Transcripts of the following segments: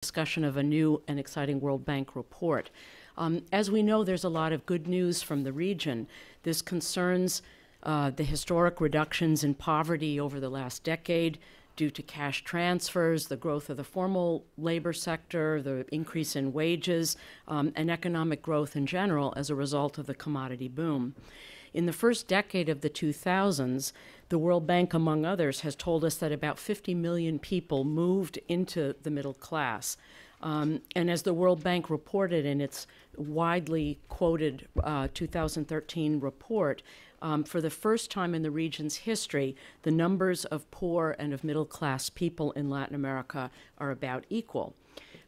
discussion of a new and exciting World Bank report. Um, as we know, there's a lot of good news from the region. This concerns uh, the historic reductions in poverty over the last decade due to cash transfers, the growth of the formal labor sector, the increase in wages, um, and economic growth in general as a result of the commodity boom. In the first decade of the 2000s, the World Bank, among others, has told us that about 50 million people moved into the middle class. Um, and as the World Bank reported in its widely quoted uh, 2013 report, um, for the first time in the region's history, the numbers of poor and of middle class people in Latin America are about equal.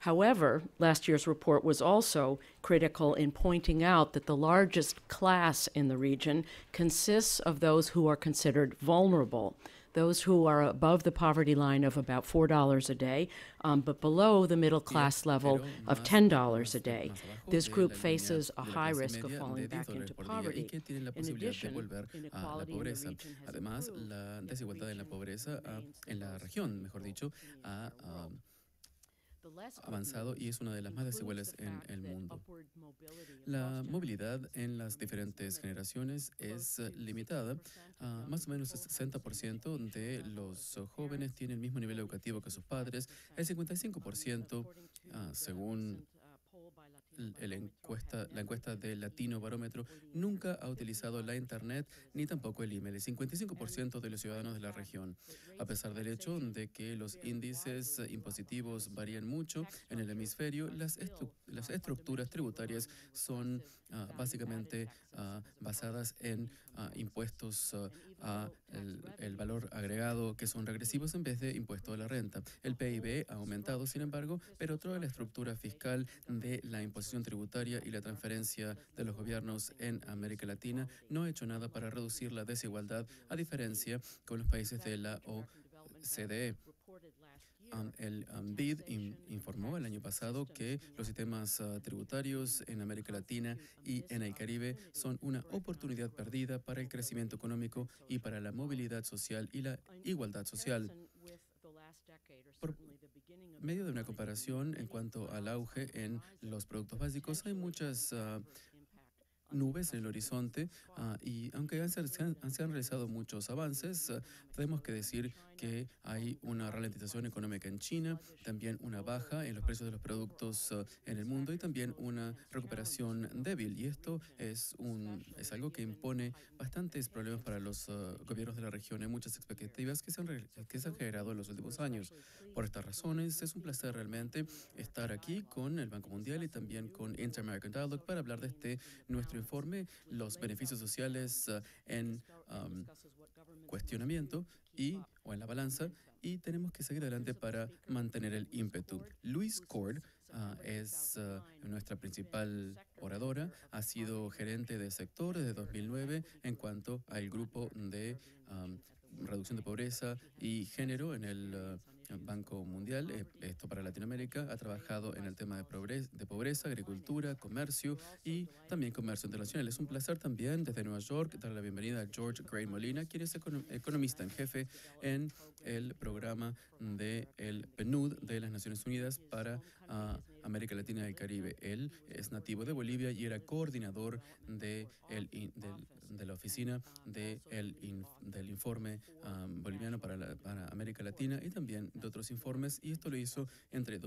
However, last year's report was also critical in pointing out that the largest class in the region consists of those who are considered vulnerable, those who are above the poverty line of about $4 a day, um, but below the middle class level of $10 a day. This group faces a high risk of falling back into poverty. In addition, inequality in the region has improved. Avanzado y es una de las más desiguales en el mundo. La movilidad en las diferentes generaciones es limitada. Más o menos el 60% de los jóvenes tienen el mismo nivel educativo que sus padres. El 55%, ah, según l- el encuesta, la encuesta Latino Barómetro, nunca ha utilizado la Internet ni tampoco el email. El 55% de los ciudadanos de la región. A pesar del hecho de que los índices impositivos varían mucho en el hemisferio, las, estru- las estructuras tributarias son ah, básicamente ah, basadas en ah, impuestos a el, el valor agregado que son regresivos en vez de impuesto a la renta. El PIB ha aumentado, sin embargo, pero toda la estructura fiscal de la imposición tributaria y la transferencia de los gobiernos en América Latina no ha hecho nada para reducir la desigualdad, a diferencia con los países de la OCDE. Um, el um, BID in- informó el año pasado que los sistemas ah, tributarios en América Latina y en el Caribe son una oportunidad perdida para el crecimiento económico y para la movilidad social y la igualdad social. Por medio de una comparación en cuanto al auge en los productos básicos, hay muchas ah, nubes en el horizonte ah, y aunque se han, se han realizado muchos avances, ah, tenemos que decir que hay una ralentización económica en China, también una baja en los precios de los productos ah, en el mundo y también una recuperación débil. Y esto es, un, es algo que impone bastantes problemas para los gobiernos de la región. Hay muchas expectativas que se, han, que se han generado en los últimos años. Por estas razones, es un placer realmente estar aquí con el Banco Mundial y también con Inter-American Dialogue para hablar de este nuestro informe, los beneficios sociales ah, en am, cuestionamiento y o en la balanza y tenemos que seguir adelante para mantener el ímpetu. Luis Cord ah, es ah, nuestra principal oradora, ha sido gerente de sector desde 2009 en cuanto al grupo de am, reducción de pobreza y género en el Banco Mundial, eh, esto para Latinoamérica, ha trabajado en el tema de, de pobreza, agricultura, comercio y también comercio internacional. Es un placer también desde Nueva York dar la bienvenida a George Gray Molina, quien es econo- economista en jefe en el programa del el PNUD de las Naciones Unidas para ah, América Latina y Caribe. Él es nativo de Bolivia y era coordinador de, el de la oficina de el in- del informe ah, boliviano para, la- para América Latina y también de otros informes, y esto lo hizo entre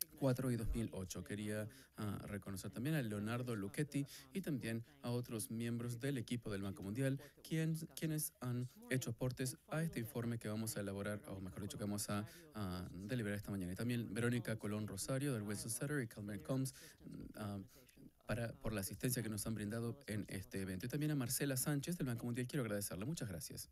2004 y 2008. Quería ah, reconocer también a Leonardo Lucchetti y también a otros miembros del equipo del Banco Mundial, quien- quienes han hecho aportes a este informe que vamos a elaborar, o mejor dicho, que vamos a deliberar esta mañana. Y también Verónica Colón Rosario del Wilson Center y Calvin Combs. mm, ah, para, por la asistencia que nos han brindado en este evento. Y también a Marcela Sánchez del Banco Mundial. Quiero agradecerle. Muchas gracias.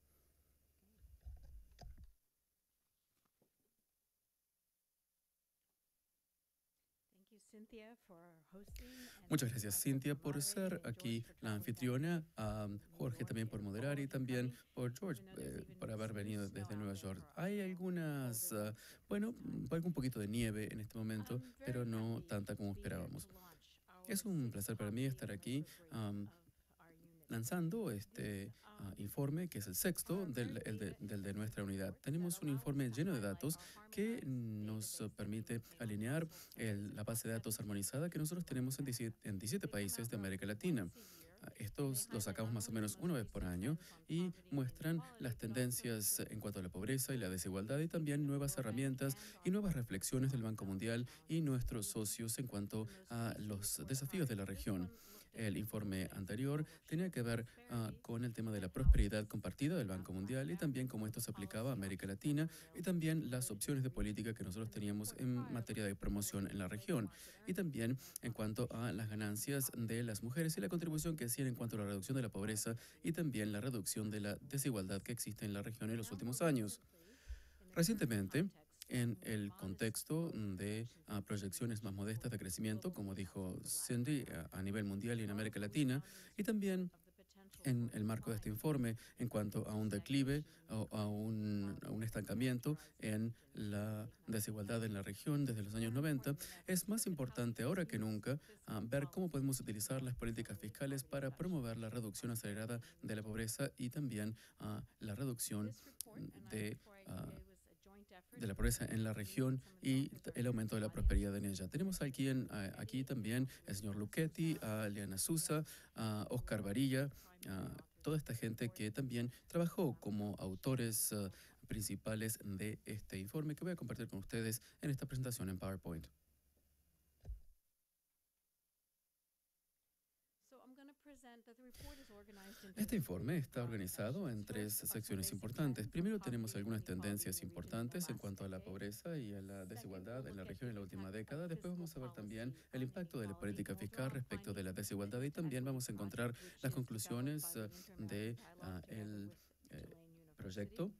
Muchas gracias, Cintia, por ser aquí la anfitriona, a Jorge también por moderar y también por George eh, por haber venido desde Nueva York. Hay algunas, ah, bueno, algún poquito de nieve en este momento, pero no tanta como esperábamos. Es un placer para mí estar aquí. Lanzando este ah, informe, que es el sexto del, el de, del de nuestra unidad. Tenemos un informe lleno de datos que nos permite alinear el- la base de datos armonizada que nosotros tenemos en 17, en 17 países de América Latina. Ah, Estos los sacamos más o menos una vez por año y muestran las tendencias en cuanto a la pobreza y la desigualdad y también nuevas herramientas y nuevas reflexiones del Banco Mundial y nuestros socios en cuanto a los desafíos de la región. El informe anterior tenía que ver ah, con el tema de la prosperidad compartida del Banco Mundial y también cómo esto se aplicaba a América Latina y también las opciones de política que nosotros teníamos en materia de promoción en la región y también en cuanto a las ganancias de las mujeres y la contribución que hacían en cuanto a la reducción de la pobreza y también la reducción de la desigualdad que existe en la región en los últimos años. Recientemente, en el contexto de ah, proyecciones más modestas de crecimiento, como dijo Cindy, a, a nivel mundial y en América Latina, y también en el marco de este informe en cuanto a un declive o a un, estancamiento en la desigualdad en la región desde los años 90, es más importante ahora que nunca ah, ver cómo podemos utilizar las políticas fiscales para promover la reducción acelerada de la pobreza y también ah, la reducción de, ah, de la pobreza en la región y el aumento de la prosperidad en ella. Tenemos aquí, en, aquí también el señor Luchetti, a Liana Sousa, a Oscar Varilla, a toda esta gente que también trabajó como autores ah, principales de este informe que voy a compartir con ustedes en esta presentación en PowerPoint. Este informe está organizado en tres secciones importantes. Primero tenemos algunas tendencias importantes en cuanto a la pobreza y a la desigualdad en la región en la última década. Después vamos a ver también el impacto de la política fiscal respecto de la desigualdad y también vamos a encontrar las conclusiones eh, de ah, el eh, proyecto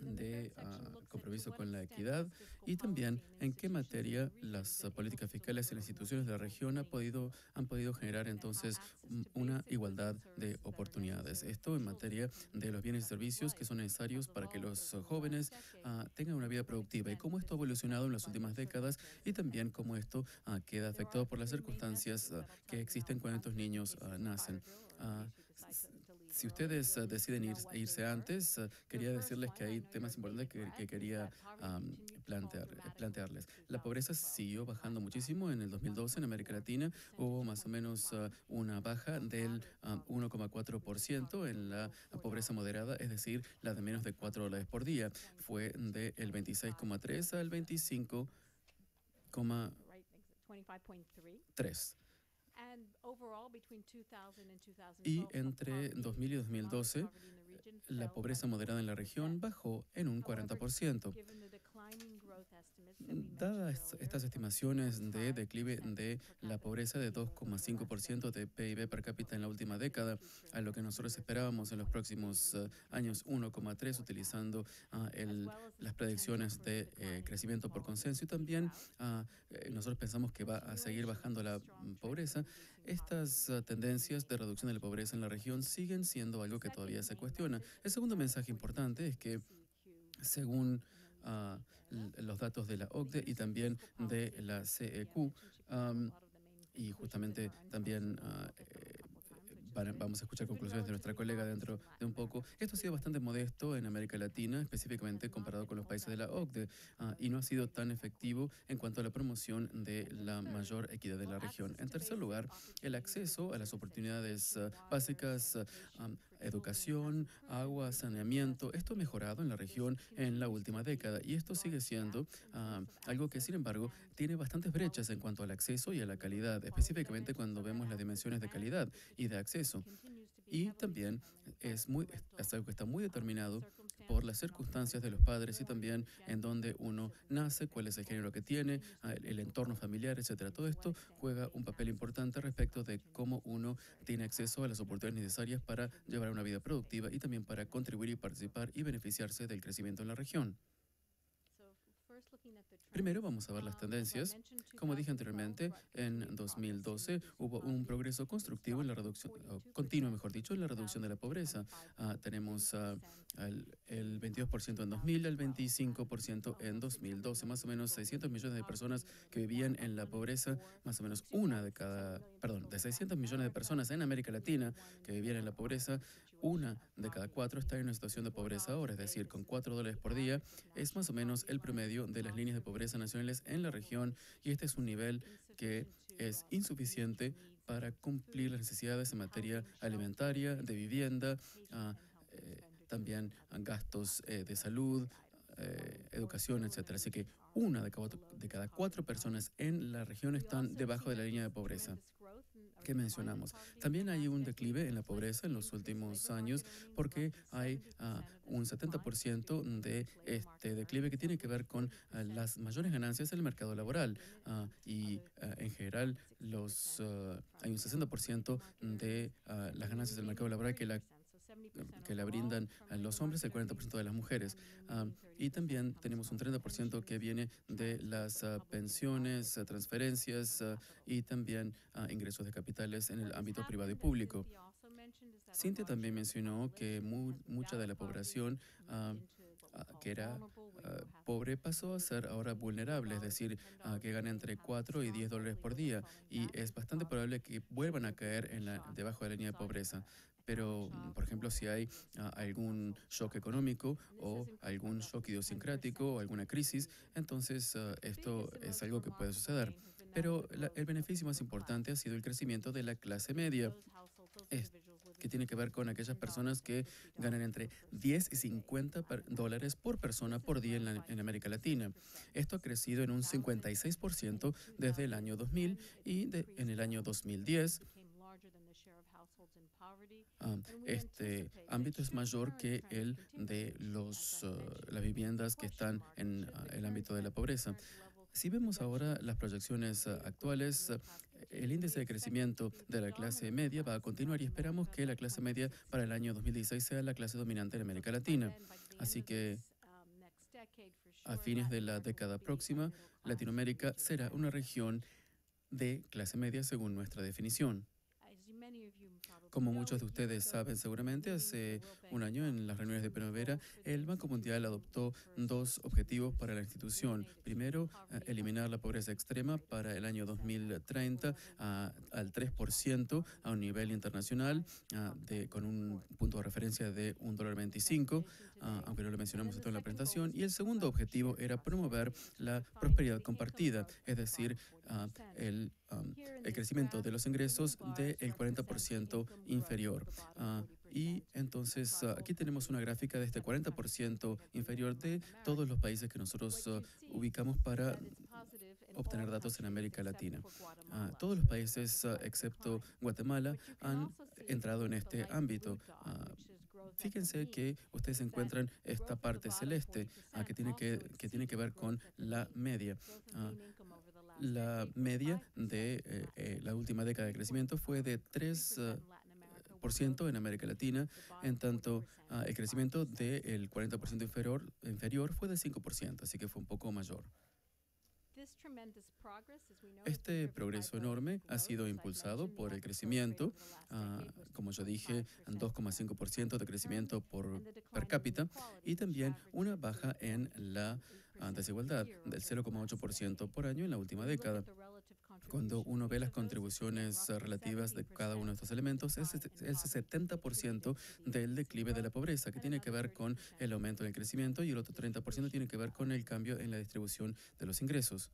de ah, compromiso con la equidad y también en qué materia las ah, políticas fiscales y las instituciones de la región ha podido, han podido generar entonces mm, una igualdad de oportunidades. Esto en materia de los bienes y servicios que son necesarios para que los ah, jóvenes ah, tengan una vida productiva y cómo esto ha evolucionado en las últimas décadas y también cómo esto ah, queda afectado por las circunstancias ah, que existen cuando estos niños ah, nacen. Si ustedes ah, deciden ir- irse antes, ah, quería decirles que hay temas importantes que, que quería am, plantear, eh, plantearles. La pobreza siguió bajando muchísimo en el 2012 en América Latina. Hubo más o menos una baja del ah, 1,4% en la pobreza moderada, es decir, la de menos de 4 dólares por día. Fue del 26,3 al 25,3. Y entre 2000 y 2012, la pobreza moderada en la región bajó en un 40%. Dadas estas estimaciones de declive de la pobreza de 2,5% de PIB per cápita en la última década, a lo que nosotros esperábamos en los próximos eh, años 1,3, utilizando ah, el- las predicciones de eh, crecimiento por consenso y también ah, eh, nosotros pensamos que va a seguir bajando la mm, pobreza, estas ah, tendencias de reducción de la pobreza en la región siguen siendo algo que todavía se cuestiona. El segundo mensaje importante es que según l- los datos de la OCDE y también de la CEQ, y justamente también a- vamos a escuchar conclusiones de nuestra colega dentro de un poco. Esto ha sido bastante modesto en América Latina, específicamente comparado con los países de la OCDE, ah, y no ha sido tan efectivo en cuanto a la promoción de la mayor equidad de la región. En tercer lugar, el acceso a las oportunidades ah, básicas, educación, agua, saneamiento, esto ha mejorado en la región en la última década y esto sigue siendo ah, algo que, sin embargo, tiene bastantes brechas en cuanto al acceso y a la calidad, específicamente cuando vemos las dimensiones de calidad y de acceso. Y también es, es algo que está muy determinado por las circunstancias de los padres y también en donde uno nace, cuál es el género que tiene, ah, el, entorno familiar, etcétera. Todo esto juega un papel importante respecto de cómo uno tiene acceso a las oportunidades necesarias para llevar una vida productiva y también para contribuir y participar y beneficiarse del crecimiento en la región. Primero vamos a ver las tendencias. Como dije anteriormente, en 2012 hubo un progreso constructivo en la reducción, continuo, mejor dicho, en la reducción de la pobreza. Ah, tenemos ah, el, el 22% en 2000 al 25% en 2012, más o menos 600 millones de personas que vivían en la pobreza, más o menos una de cada, perdón, de 600 millones de personas en América Latina que vivían en la pobreza, una de cada cuatro está en una situación de pobreza ahora, es decir, con 4 dólares por día es más o menos el promedio de las líneas de pobreza nacionales en la región y este es un nivel que es insuficiente para cumplir las necesidades en materia alimentaria, de vivienda, ah, eh, también gastos eh, de salud, eh, educación, etcétera. Así que una de cada cuatro personas en la región están debajo de la línea de pobreza que mencionamos. También hay un declive en la pobreza en los últimos años porque hay ah, un 70% de este declive que tiene que ver con ah, las mayores ganancias en el mercado laboral ah, y en general los hay un 60% de las ganancias del mercado laboral que la que la brindan los hombres, el 40% de las mujeres. Ah, y también tenemos un 30% que viene de las ah, pensiones, transferencias y también ingresos de capitales en el ámbito privado y público. Cintia también mencionó que mucha de la población que era pobre pasó a ser ahora vulnerable, es decir, que gana entre 4 y 10 dólares por día y es bastante probable que vuelvan a caer en la, debajo de la línea de pobreza pero, por ejemplo, si hay ah, algún shock económico o algún shock idiosincrático o alguna crisis, entonces ah, esto es algo que puede suceder. Pero el beneficio más importante ha sido el crecimiento de la clase media, que tiene que ver con aquellas personas que ganan entre 10 y 50 dólares por persona por día en, en América Latina. Esto ha crecido en un 56% desde el año 2000 y de, en el año 2010 Este ámbito es mayor que el de los, ah, las viviendas que están en ah, el ámbito de la pobreza. Si vemos ahora las proyecciones actuales, el índice de crecimiento de la clase media va a continuar y esperamos que la clase media para el año 2016 sea la clase dominante en América Latina. Así que a fines de la década próxima, Latinoamérica será una región de clase media según nuestra definición. Como muchos de ustedes saben seguramente, hace un año en las reuniones de primavera, el Banco Mundial adoptó dos objetivos para la institución. Primero, eh, eliminar la pobreza extrema para el año 2030 al 3% a un nivel internacional con un punto de referencia de $1.25, aunque no lo mencionamos esto en la presentación. Y el segundo objetivo era promover la prosperidad compartida, es decir, el, el crecimiento de los ingresos del 40% inferior. Ah, y entonces ah, aquí tenemos una gráfica de este 40% inferior de todos los países que nosotros ah, ubicamos para obtener datos en América Latina. todos los países, excepto Guatemala, han entrado en este ámbito. Fíjense que ustedes encuentran esta parte celeste que, tiene que, que tiene que ver con la media. La media de eh, eh, la última década de crecimiento fue de 3 en América Latina, en tanto ah, el crecimiento del 40% inferior, inferior fue de 5%, así que fue un poco mayor. Este progreso enorme ha sido impulsado por el crecimiento, ah, como yo dije, 2,5% de crecimiento por per cápita y también una baja en la ah, desigualdad del 0,8% por año en la última década. Cuando uno ve las contribuciones eh, relativas de cada uno de estos elementos, es el 70% del declive de la pobreza, que tiene que ver con el aumento del crecimiento, y el otro 30% tiene que ver con el cambio en la distribución de los ingresos.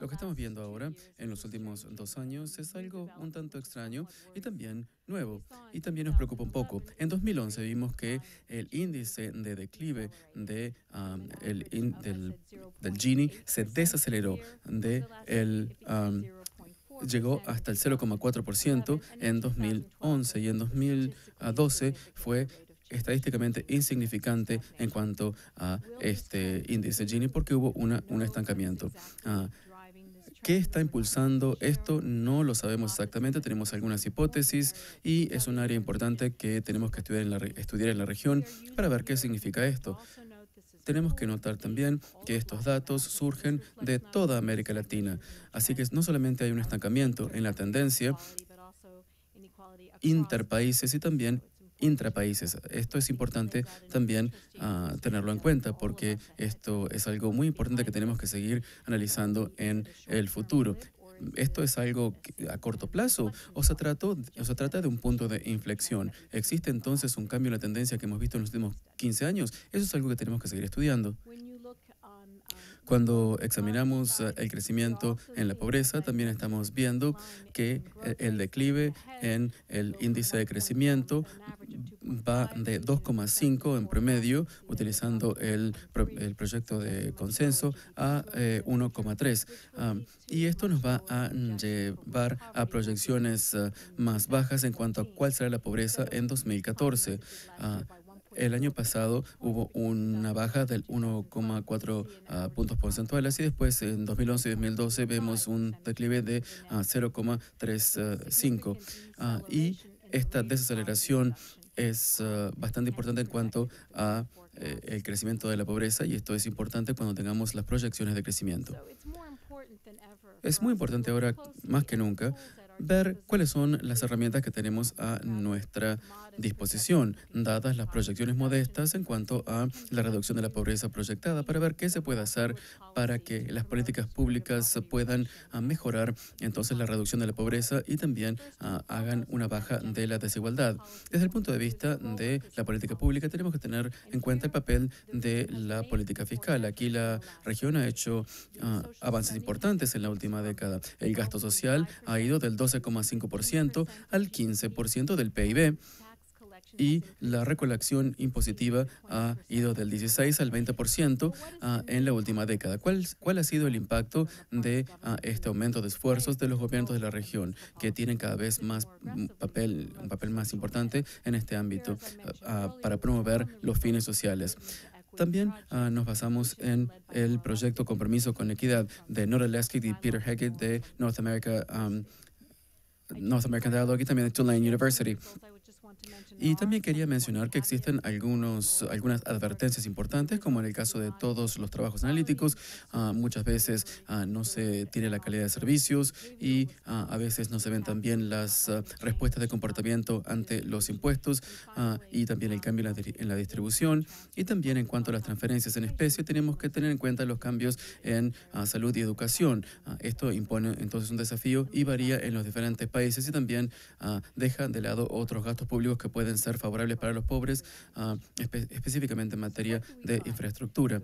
Lo que estamos viendo ahora en los últimos dos años es algo un tanto extraño y también nuevo. Y también nos preocupa un poco. En 2011 vimos que el índice de declive de, el del, del Gini se desaceleró de el, llegó hasta el 0,4% en 2011 y en 2012 fue estadísticamente insignificante en cuanto a este índice Gini porque hubo una, un estancamiento. Ah, ¿Qué está impulsando esto? No lo sabemos exactamente, tenemos algunas hipótesis y es un área importante que tenemos que estudiar en la, estudiar en la región para ver qué significa esto. tenemos que notar también que estos datos surgen de toda América Latina. Así que no solamente hay un estancamiento en la tendencia interpaíses y también intrapaíses. Esto es importante también ah, tenerlo en cuenta porque esto es algo muy importante que tenemos que seguir analizando en el futuro. ¿Esto es algo a corto plazo o se, trató, o se trata de un punto de inflexión? ¿Existe entonces un cambio en la tendencia que hemos visto en los últimos 15 años? Eso es algo que tenemos que seguir estudiando. Cuando examinamos eh, el crecimiento en la pobreza, también estamos viendo que eh, el declive en el índice de crecimiento va de 2,5 en promedio, utilizando el, el, proyecto de consenso, a 1,3. Eh, y esto nos va a llevar a proyecciones más bajas en cuanto a cuál será la pobreza en 2014. El año pasado hubo una baja del 1,4 ah, puntos porcentuales y después en 2011 y 2012 vemos un declive de 0,35. Ah, ah, y esta desaceleración es bastante importante en cuanto a eh, el crecimiento de la pobreza y esto es importante cuando tengamos las proyecciones de crecimiento. Es muy importante ahora, más que nunca, ver cuáles son las herramientas que tenemos a nuestra disposición, dadas las proyecciones modestas en cuanto a la reducción de la pobreza proyectada, para ver qué se puede hacer para que las políticas públicas puedan ah, mejorar entonces la reducción de la pobreza y también ah, hagan una baja de la desigualdad. Desde el punto de vista de la política pública, tenemos que tener en cuenta el papel de la política fiscal. Aquí la región ha hecho ah, avances importantes en la última década. El gasto social ha ido del 12,5% al 15% del PIB y la recolección impositiva ha ido del 16 al 20% ah, en la última década. ¿Cuál, ¿Cuál ha sido el impacto de ah, este aumento de esfuerzos de los gobiernos de la región que tienen cada vez más papel, un papel más importante en este ámbito ah, para promover los fines sociales? También nos basamos en el proyecto Compromiso con Equidad de Nora Lesky y Peter Haggett de North America, um, North American Dialogue y también de Tulane University. Y también quería mencionar que existen algunos, algunas advertencias importantes, como en el caso de todos los trabajos analíticos. Ah, muchas veces ah, no se tiene la calidad de servicios y ah, a veces no se ven también las respuestas de comportamiento ante los impuestos y también el cambio en la, en la, distribución. Y también en cuanto a las transferencias en especie, tenemos que tener en cuenta los cambios en salud y educación. esto impone entonces un desafío y varía en los diferentes países y también deja de lado otros gastos públicos que pueden ser favorables para los pobres, ah, específicamente en materia de infraestructura.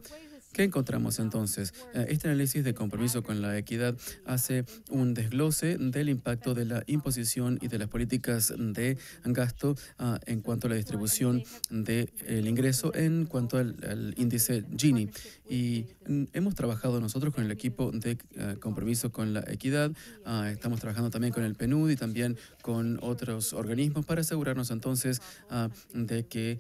¿Qué encontramos entonces? Eh, este análisis de compromiso con la equidad hace un desglose del impacto de la imposición y de las políticas de gasto ah, en cuanto a la distribución del ingreso en cuanto al, índice Gini. Y mm, hemos trabajado nosotros con el equipo de ah, compromiso con la equidad, ah, estamos trabajando también con el PNUD y también con otros organismos para asegurarnos entonces de que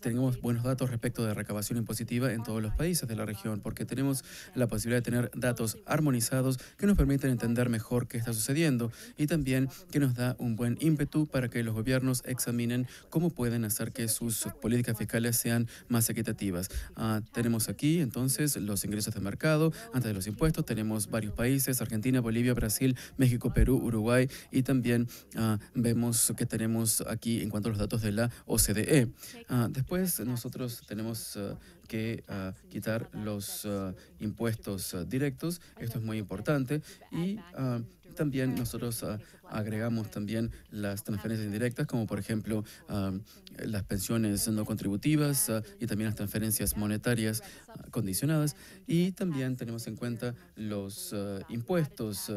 tengamos buenos datos respecto de recabación impositiva en todos los países de la región, porque tenemos la posibilidad de tener datos armonizados que nos permiten entender mejor qué está sucediendo y también que nos da un buen ímpetu para que los gobiernos examinen cómo pueden hacer que sus políticas fiscales sean más equitativas. Ah, tenemos aquí entonces los ingresos de mercado antes de los impuestos. Tenemos varios países, Argentina, Bolivia, Brasil, México, Perú, Uruguay y también ah, vemos que tenemos aquí en cuanto a los datos de la OCDE. Ah, después nosotros tenemos que ah, quitar los ah, impuestos ah, directos. Esto es muy importante. Y también nosotros agregamos también las transferencias indirectas, como por ejemplo las pensiones no contributivas y también las transferencias monetarias condicionadas. Y también tenemos en cuenta los impuestos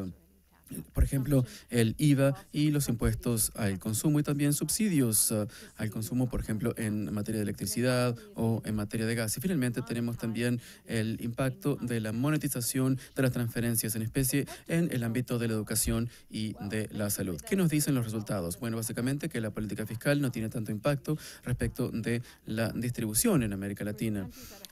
por ejemplo, el IVA y los impuestos al consumo y también subsidios uh, al consumo, por ejemplo, en materia de electricidad o en materia de gas. Y finalmente tenemos también el impacto de la monetización de las transferencias en especie en el ámbito de la educación y de la salud. ¿Qué nos dicen los resultados? Bueno, básicamente que la política fiscal no tiene tanto impacto respecto de la distribución en América Latina.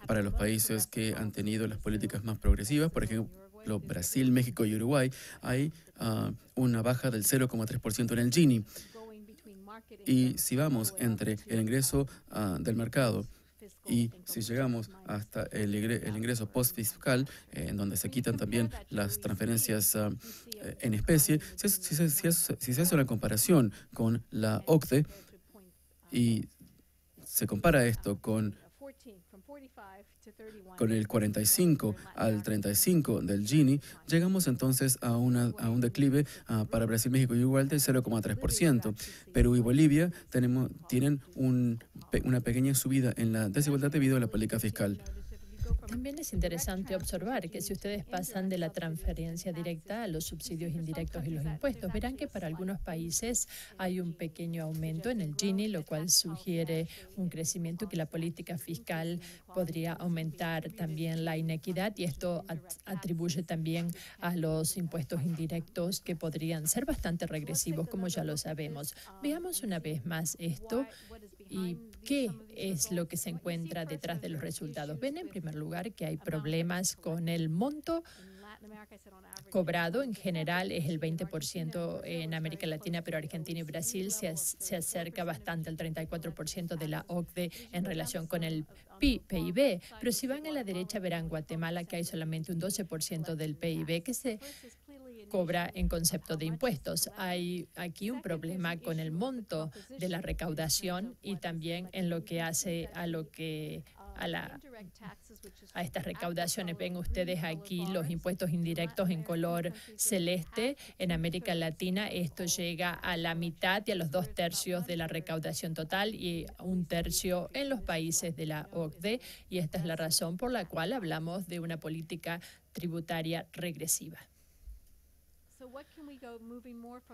Para los países que han tenido las políticas más progresivas, por ejemplo, Brasil, México y Uruguay, hay ah, una baja del 0,3% en el Gini. Y si vamos entre el ingreso ah, del mercado Y si llegamos hasta el, ingreso post-fiscal, eh, en donde se quitan también las transferencias uh, en especie, si se hace una comparación con la OCDE y se compara esto con con el 45 al 35 del Gini, llegamos entonces a, una, a un declive uh, para Brasil, México y Uruguay del 0,3%. Perú y Bolivia tenemos, tienen un, una pequeña subida en la desigualdad debido a la política fiscal. También es interesante observar que si ustedes pasan de la transferencia directa a los subsidios indirectos y los impuestos, verán que para algunos países hay un pequeño aumento en el Gini, lo cual sugiere un crecimiento que la política fiscal podría aumentar también la inequidad y esto atribuye también a los impuestos indirectos que podrían ser bastante regresivos, como ya lo sabemos. Veamos una vez más esto y qué es lo que se encuentra detrás de los resultados. Ven en primer lugar que hay problemas con el monto cobrado en general es el 20% en América Latina, pero Argentina y Brasil se, se acerca bastante al 34% de la OCDE en relación con el PIB. Pero si van a la derecha verán Guatemala que hay solamente un 12% del PIB que se cobra en concepto de impuestos. Hay aquí un problema con el monto de la recaudación y también en lo que hace a lo que a, la, a estas recaudaciones. Ven ustedes aquí los impuestos indirectos en color celeste. En América Latina esto llega a la mitad y a los dos tercios de la recaudación total y un tercio en los países de la OCDE. Y esta es la razón por la cual hablamos de una política tributaria regresiva.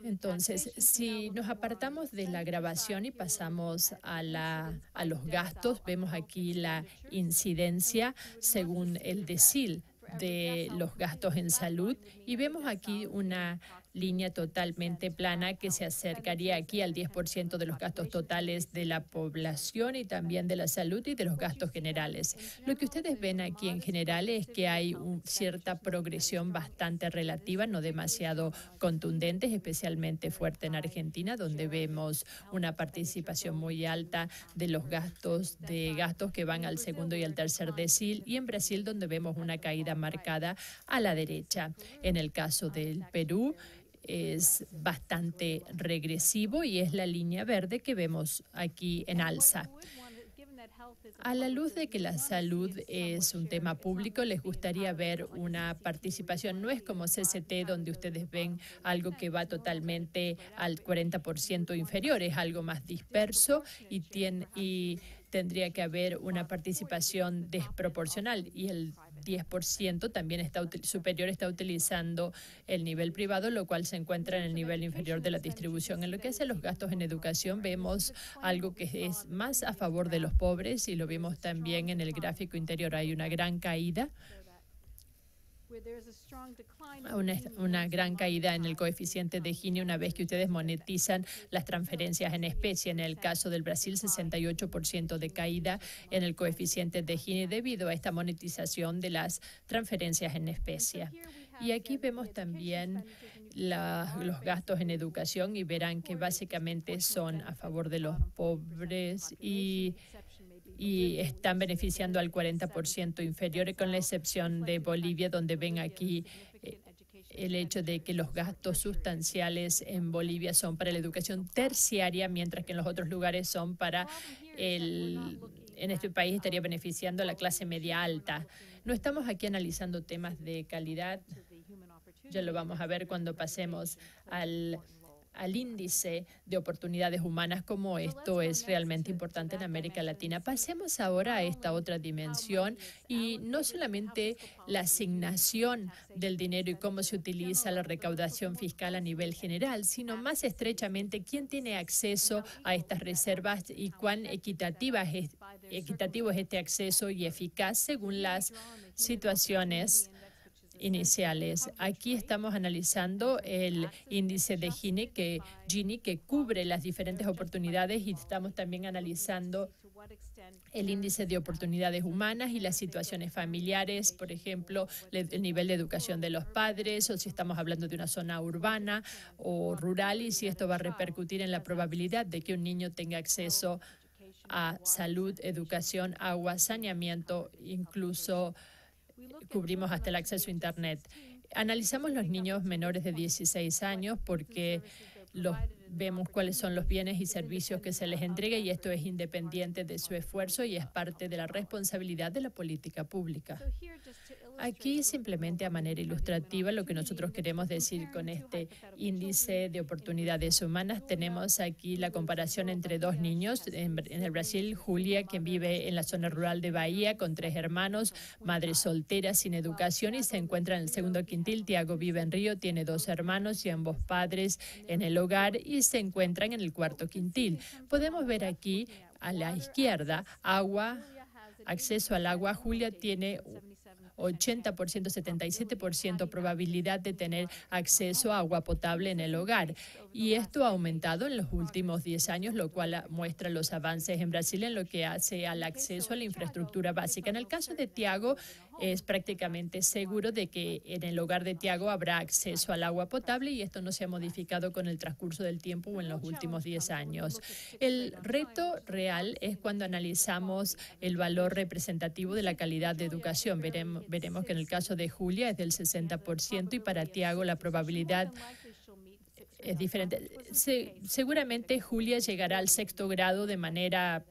Entonces, si nos apartamos de la grabación y pasamos a, la, a los gastos, vemos aquí la incidencia según el DECIL de los gastos en salud y vemos aquí una línea totalmente plana que se acercaría aquí al 10% de los gastos totales de la población y también de la salud y de los gastos generales. Lo que ustedes ven aquí en general es que hay cierta progresión bastante relativa, no demasiado contundente, especialmente fuerte en Argentina, donde vemos una participación muy alta de los gastos de gastos que van al segundo y al tercer decil y en Brasil donde vemos una caída marcada a la derecha. En el caso del Perú, es bastante regresivo y es la línea verde que vemos aquí en alza. A la luz de que la salud es un tema público, les gustaría ver una participación. No es como CCT, donde ustedes ven algo que va totalmente al 40% inferior, es algo más disperso y, tiene, y tendría que haber una participación desproporcional. Y el 10% también está superior está utilizando el nivel privado, lo cual se encuentra en el nivel inferior de la distribución. En lo que hace los gastos en educación, vemos algo que es más a favor de los pobres y lo vimos también en el gráfico interior. Hay una gran caída una, una, gran caída en el coeficiente de Gini una vez que ustedes monetizan las transferencias en especie. En el caso del Brasil, 68% de caída en el coeficiente de Gini debido a esta monetización de las transferencias en especie. Y aquí vemos también los gastos en educación y verán que básicamente son a favor de los pobres y y están beneficiando al 40% inferior, con la excepción de Bolivia, donde ven aquí eh, el hecho de que los gastos sustanciales en Bolivia son para la educación terciaria, mientras que en los otros lugares son para el... En este país estaría beneficiando a la clase media alta. No estamos aquí analizando temas de calidad, ya lo vamos a ver cuando pasemos al al índice de oportunidades humanas como esto es realmente importante en América Latina. Pasemos ahora a esta otra dimensión y no solamente la asignación del dinero y cómo se utiliza la recaudación fiscal a nivel general, sino más estrechamente quién tiene acceso a estas reservas y cuán equitativa es, equitativo es este acceso y eficaz según las situaciones iniciales. Aquí estamos analizando el índice de Gini que, Gini que cubre las diferentes oportunidades y estamos también analizando el índice de oportunidades humanas y las situaciones familiares, por ejemplo, el nivel de educación de los padres o si estamos hablando de una zona urbana o rural y si esto va a repercutir en la probabilidad de que un niño tenga acceso a salud, educación, agua, saneamiento, incluso cubrimos hasta el acceso a Internet. Analizamos los niños menores de 16 años porque los vemos cuáles son los bienes y servicios que se les entrega y esto es independiente de su esfuerzo y es parte de la responsabilidad de la política pública. Aquí simplemente a manera ilustrativa lo que nosotros queremos decir con este índice de oportunidades humanas, tenemos aquí la comparación entre dos niños. En, el Brasil, Julia, quien vive en la zona rural de Bahía con tres hermanos, madre soltera sin educación y se encuentra en el segundo quintil. Tiago vive en Río, tiene dos hermanos y ambos padres en el hogar se encuentran en el cuarto quintil. Podemos ver aquí a la izquierda agua, acceso al agua. Julia tiene 80%, 77% probabilidad de tener acceso a agua potable en el hogar. Y esto ha aumentado en los últimos 10 años, lo cual muestra los avances en Brasil en lo que hace al acceso a la infraestructura básica. En el caso de Tiago, es prácticamente seguro de que en el hogar de Tiago habrá acceso al agua potable y esto no se ha modificado con el transcurso del tiempo o en los últimos 10 años. El reto real es cuando analizamos el valor representativo de la calidad de educación. Veremos, veremos que en el caso de Julia es del 60% y para Tiago la probabilidad es diferente. seguramente Julia llegará al sexto grado de manera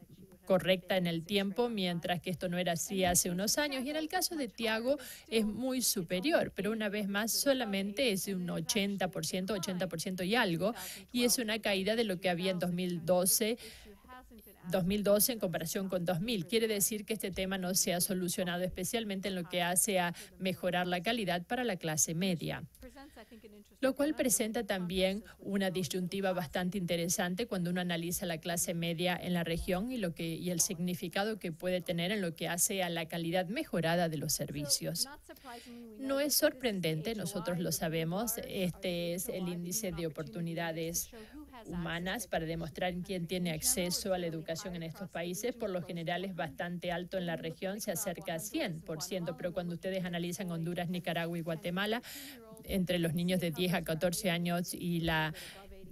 correcta en el tiempo, mientras que esto no era así hace unos años. Y en el caso de Tiago es muy superior, pero una vez más solamente es un 80%, 80% y algo, y es una caída de lo que había en 2012 2012 en comparación con 2000. Quiere decir que este tema no se ha solucionado, especialmente en lo que hace a mejorar la calidad para la clase media lo cual presenta también una disyuntiva bastante interesante cuando uno analiza la clase media en la región y, lo que, y el significado que puede tener en lo que hace a la calidad mejorada de los servicios. No es sorprendente, nosotros lo sabemos, este es el índice de oportunidades humanas para demostrar quién tiene acceso a la educación en estos países. Por lo general es bastante alto en la región, se acerca a 100%, pero cuando ustedes analizan Honduras, Nicaragua y Guatemala, entre los niños de 10 a 14 años y la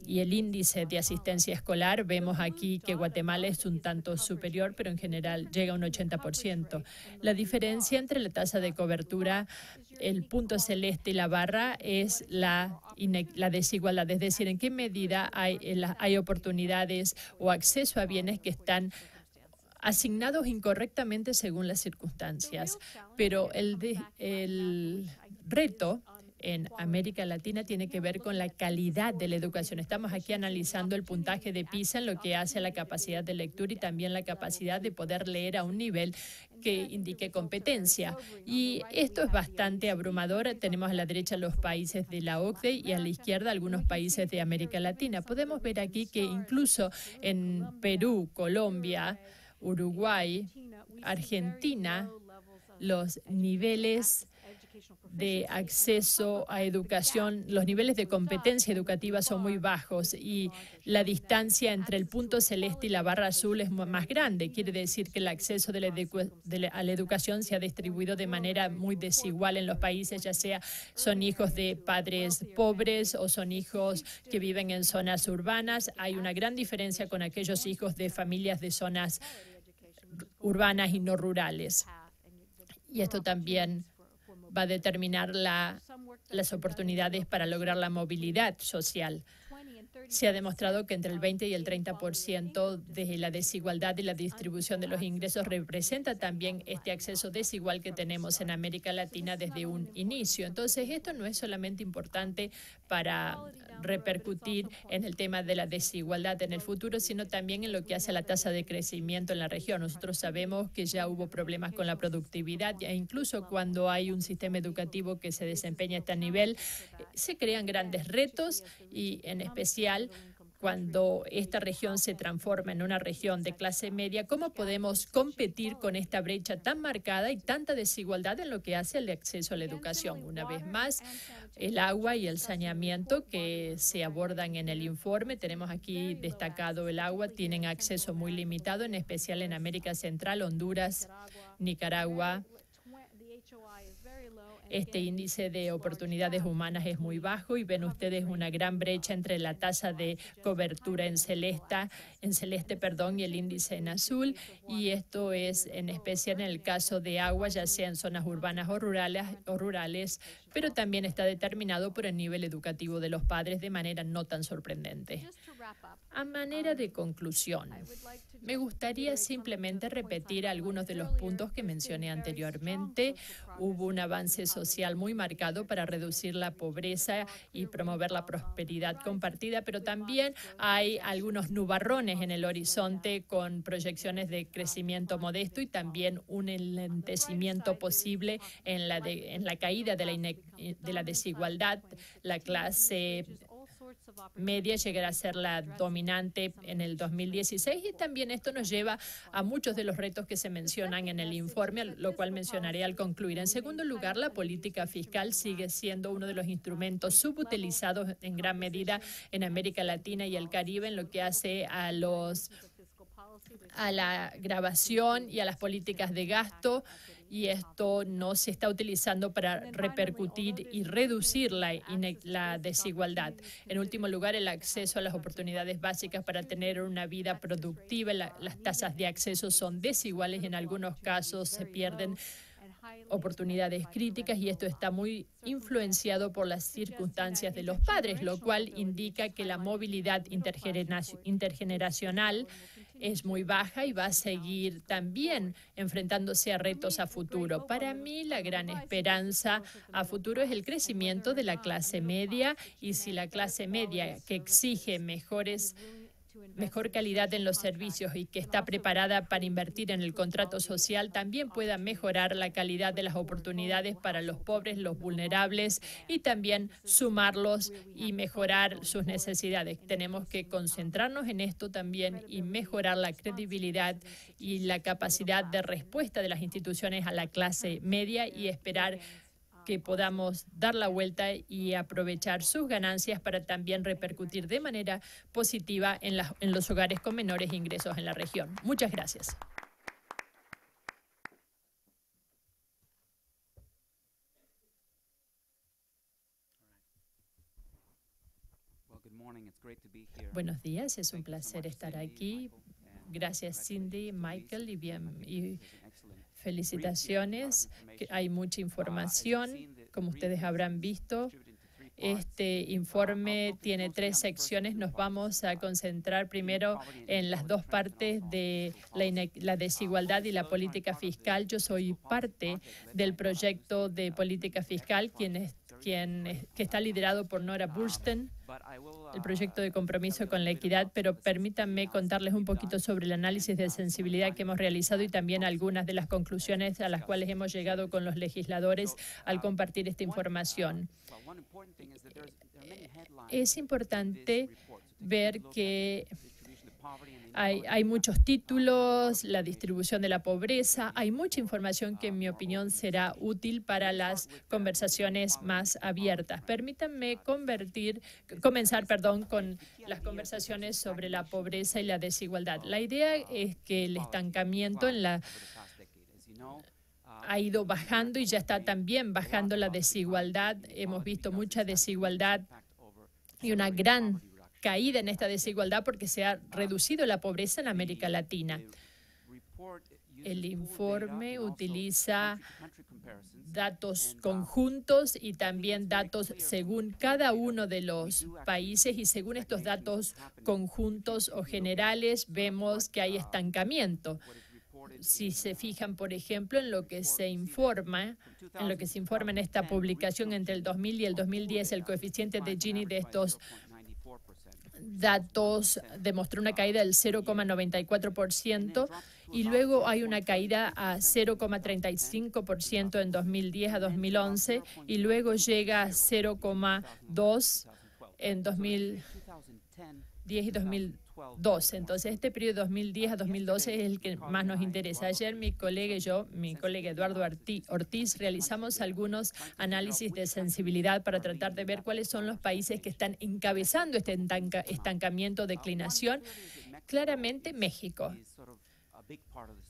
y el índice de asistencia escolar, vemos aquí que Guatemala es un tanto superior, pero en general llega a un 80%. La diferencia entre la tasa de cobertura, el punto celeste y la barra es la, la desigualdad, es decir, en qué medida hay, hay oportunidades o acceso a bienes que están asignados incorrectamente según las circunstancias. Pero el, el reto en América Latina tiene que ver con la calidad de la educación. Estamos aquí analizando el puntaje de PISA en lo que hace a la capacidad de lectura y también la capacidad de poder leer a un nivel que indique competencia. Y esto es bastante abrumador. Tenemos a la derecha los países de la OCDE y a la izquierda algunos países de América Latina. Podemos ver aquí que incluso en Perú, Colombia, Uruguay, Argentina, los niveles de acceso a educación, los niveles de competencia educativa son muy bajos y la distancia entre el punto celeste y la barra azul es más grande. Quiere decir que el acceso de la a la educación se ha distribuido de manera muy desigual en los países, ya sea son hijos de padres pobres o son hijos que viven en zonas urbanas. Hay una gran diferencia con aquellos hijos de familias de zonas urbanas y no rurales. Y esto también va a determinar las oportunidades para lograr la movilidad social. Se ha demostrado que entre el 20 y el 30% de la desigualdad y la distribución de los ingresos representa también este acceso desigual que tenemos en América Latina desde un inicio. Entonces, esto no es solamente importante para repercutir en el tema de la desigualdad en el futuro, sino también en lo que hace a la tasa de crecimiento en la región. Nosotros sabemos que ya hubo problemas con la productividad e incluso cuando hay un sistema educativo que se desempeña a este nivel, se crean grandes retos y en especial cuando esta región se transforma en una región de clase media, ¿cómo podemos competir con esta brecha tan marcada y tanta desigualdad en lo que hace al acceso a la educación? Una vez más, el agua y el saneamiento que se abordan en el informe. Tenemos aquí destacado el agua, tienen acceso muy limitado, en especial en América Central, Honduras, Nicaragua. Este índice de oportunidades humanas es muy bajo y ven ustedes una gran brecha entre la tasa de cobertura en celeste, en celeste perdón, y el índice en azul. Y esto es en especial en el caso de agua, ya sea en zonas urbanas o rurales, o rurales pero también está determinado por el nivel educativo de los padres de manera no tan sorprendente. A manera de conclusión, me gustaría simplemente repetir algunos de los puntos que mencioné anteriormente. Hubo un avance social muy marcado para reducir la pobreza y promover la prosperidad compartida, pero también hay algunos nubarrones en el horizonte con proyecciones de crecimiento modesto y también un enlentecimiento posible en la, en la caída de la, de la desigualdad. La clase media llegará a ser la dominante en el 2016 y también esto nos lleva a muchos de los retos que se mencionan en el informe, lo cual mencionaré al concluir. En segundo lugar, la política fiscal sigue siendo uno de los instrumentos subutilizados en gran medida en América Latina y el Caribe en lo que hace a los a la grabación y a las políticas de gasto y esto no se está utilizando para repercutir y reducir la, la, desigualdad. En último lugar, el acceso a las oportunidades básicas para tener una vida productiva. las tasas de acceso son desiguales en algunos casos se pierden oportunidades críticas y esto está muy influenciado por las circunstancias de los padres, lo cual indica que la movilidad intergeneracional es muy baja y va a seguir también enfrentándose a retos a futuro. Para mí, la gran esperanza a futuro es el crecimiento de la clase media y si la clase media que exige mejores mejor calidad en los servicios y que está preparada para invertir en el contrato social también pueda mejorar la calidad de las oportunidades para los pobres, los vulnerables y también sumarlos y mejorar sus necesidades. Tenemos que concentrarnos en esto también y mejorar la credibilidad y la capacidad de respuesta de las instituciones a la clase media y esperar que podamos dar la vuelta y aprovechar sus ganancias para también repercutir de manera positiva en, en los hogares con menores ingresos en la región. Muchas gracias. Buenos días, es un placer estar aquí. Gracias Cindy, Michael y, bien, Felicitaciones. Hay mucha información, como ustedes habrán visto. Este informe tiene tres secciones. Nos vamos a concentrar primero en las dos partes de la, desigualdad y la política fiscal. Yo soy parte del proyecto de política fiscal, quien es que está liderado por Nora Bursten, el proyecto de compromiso con la equidad, pero permítanme contarles un poquito sobre el análisis de sensibilidad que hemos realizado y también algunas de las conclusiones a las cuales hemos llegado con los legisladores al compartir esta información. Es importante ver que hay, muchos títulos, la distribución de la pobreza, hay mucha información que en mi opinión será útil para las conversaciones más abiertas. Permítanme convertir, comenzar perdón, con las conversaciones sobre la pobreza y la desigualdad. La idea es que el estancamiento en la ha ido bajando y ya está también bajando la desigualdad. Hemos visto mucha desigualdad y una gran caída en esta desigualdad porque se ha reducido la pobreza en América Latina. El informe utiliza datos conjuntos y también datos según cada uno de los países y según estos datos conjuntos o generales vemos que hay estancamiento. Si se fijan, por ejemplo, en lo que se informa, en lo que se informa en esta publicación entre el 2000 y el 2010, el coeficiente de Gini de estos datos demostró una caída del 0,94% y luego hay una caída a 0,35% en 2010 a 2011 y luego llega a 0,2 en 2010 y 2011. Entonces, este periodo de 2010 a 2012 es el que más nos interesa. Ayer mi colega y yo, mi colega Eduardo Ortiz, realizamos algunos análisis de sensibilidad para tratar de ver cuáles son los países que están encabezando este estancamiento, declinación. Claramente México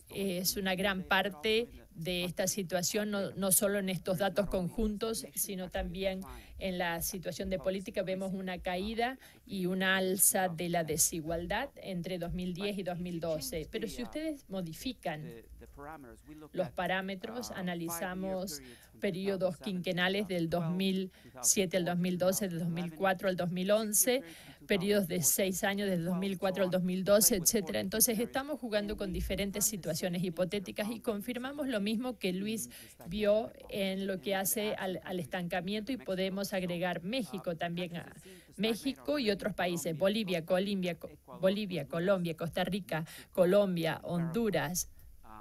es una gran parte de esta situación, no, no, solo en estos datos conjuntos, sino también en la situación de política. Vemos una caída y una alza de la desigualdad entre 2010 y 2012. Pero si ustedes modifican los parámetros, analizamos periodos quinquenales del 2007 al 2012, del 2004 al 2011, periodos de seis años, desde 2004 al 2012, etcétera. Entonces, estamos jugando con diferentes situaciones hipotéticas y confirmamos lo mismo que Luis vio en lo que hace al, al estancamiento y podemos agregar México también a México y otros países, Bolivia, Colombia, Bolivia, Colombia, Costa Rica, Colombia, Honduras,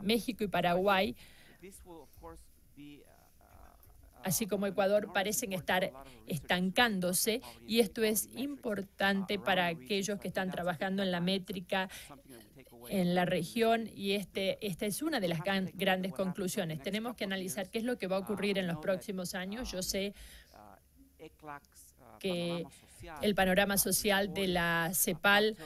México y Paraguay así como Ecuador, parecen estar estancándose y esto es importante para aquellos que están trabajando en la métrica en la región y este, esta es una de las grandes conclusiones. Tenemos que analizar qué es lo que va a ocurrir en los próximos años. Yo sé que el panorama social de la CEPAL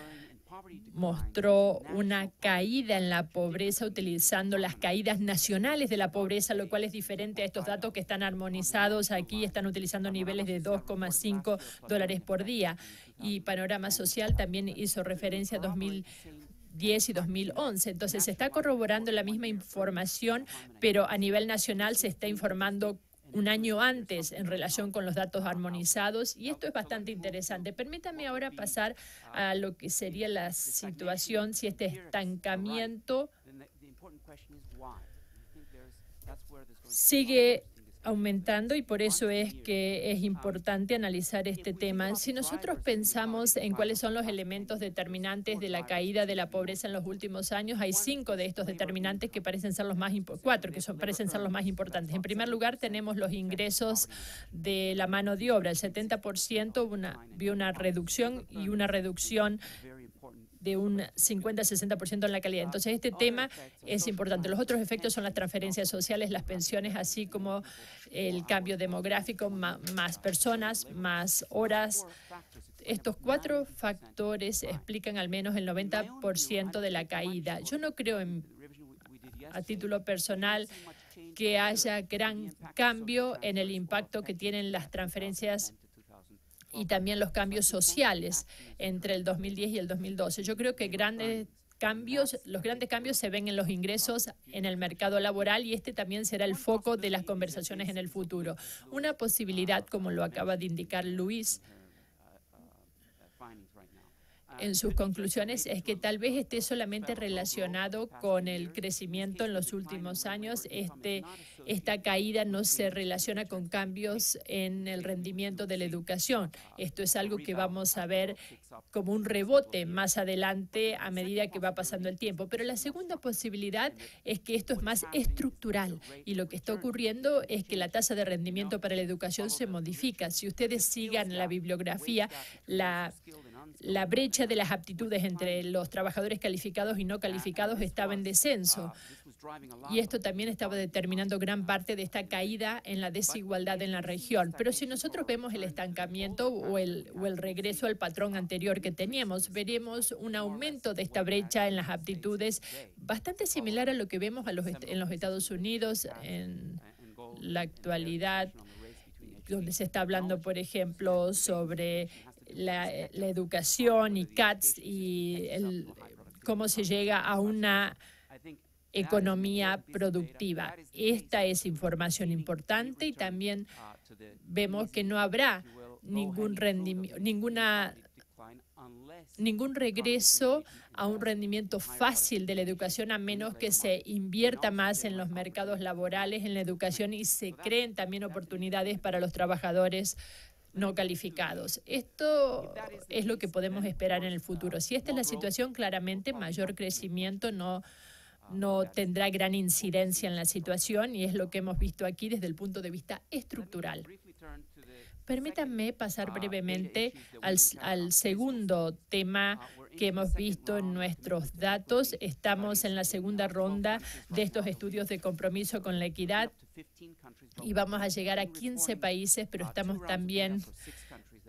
mostró una caída en la pobreza utilizando las caídas nacionales de la pobreza, lo cual es diferente a estos datos que están armonizados. Aquí están utilizando niveles de 2,5 dólares por día. Y Panorama Social también hizo referencia a 2010 y 2011. Entonces se está corroborando la misma información, pero a nivel nacional se está informando un año antes en relación con los datos armonizados y esto es bastante interesante. Permítame ahora pasar a lo que sería la situación si este estancamiento sigue aumentando y por eso es que es importante analizar este tema. Si nosotros pensamos en cuáles son los elementos determinantes de la caída de la pobreza en los últimos años, hay cinco de estos determinantes que parecen ser los más cuatro que son, parecen ser los más importantes. En primer lugar, tenemos los ingresos de la mano de obra. El 70% una, vio una reducción y una reducción de un 50-60% en la calidad. Entonces, este tema es importante. Los otros efectos son las transferencias sociales, las pensiones, así como el cambio demográfico, más personas, más horas. Estos cuatro factores explican al menos el 90% de la caída. Yo no creo a título personal que haya gran cambio en el impacto que tienen las transferencias y también los cambios sociales entre el 2010 y el 2012. Yo creo que grandes cambios, los grandes cambios se ven en los ingresos en el mercado laboral y este también será el foco de las conversaciones en el futuro. Una posibilidad, como lo acaba de indicar Luis, en sus conclusiones es que tal vez esté solamente relacionado con el crecimiento en los últimos años. Este, esta caída no se relaciona con cambios en el rendimiento de la educación. Esto es algo que vamos a ver como un rebote más adelante a medida que va pasando el tiempo. Pero la segunda posibilidad es que esto es más estructural y lo que está ocurriendo es que la tasa de rendimiento para la educación se modifica. Si ustedes sigan la bibliografía, la la brecha de las aptitudes entre los trabajadores calificados y no calificados estaba en descenso. Y esto también estaba determinando gran parte de esta caída en la desigualdad en la región. Pero si nosotros vemos el estancamiento o el, o el regreso al patrón anterior que teníamos, veremos un aumento de esta brecha en las aptitudes bastante similar a lo que vemos en los Estados Unidos en la actualidad donde se está hablando, por ejemplo, sobre la, educación y CATS y el, cómo se llega a una economía productiva. Esta es información importante y también vemos que no habrá ningún ninguna ningún regreso a un rendimiento fácil de la educación a menos que se invierta más en los mercados laborales, en la educación y se creen también oportunidades para los trabajadores no calificados. Esto es lo que podemos esperar en el futuro. Si esta es la situación, claramente mayor crecimiento no, no tendrá gran incidencia en la situación y es lo que hemos visto aquí desde el punto de vista estructural. Permítanme pasar brevemente al, al segundo tema que hemos visto en nuestros datos. Estamos en la segunda ronda de estos estudios de compromiso con la equidad y vamos a llegar a 15 países, pero estamos también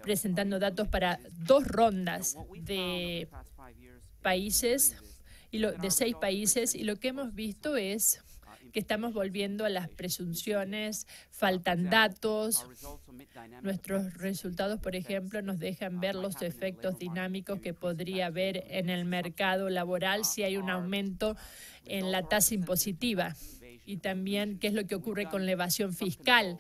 presentando datos para dos rondas de países y lo, de seis países y lo que hemos visto es que estamos volviendo a las presunciones, faltan datos. Nuestros resultados, por ejemplo, nos dejan ver los efectos dinámicos que podría haber en el mercado laboral si hay un aumento en la tasa impositiva. y también qué es lo que ocurre con la evasión fiscal.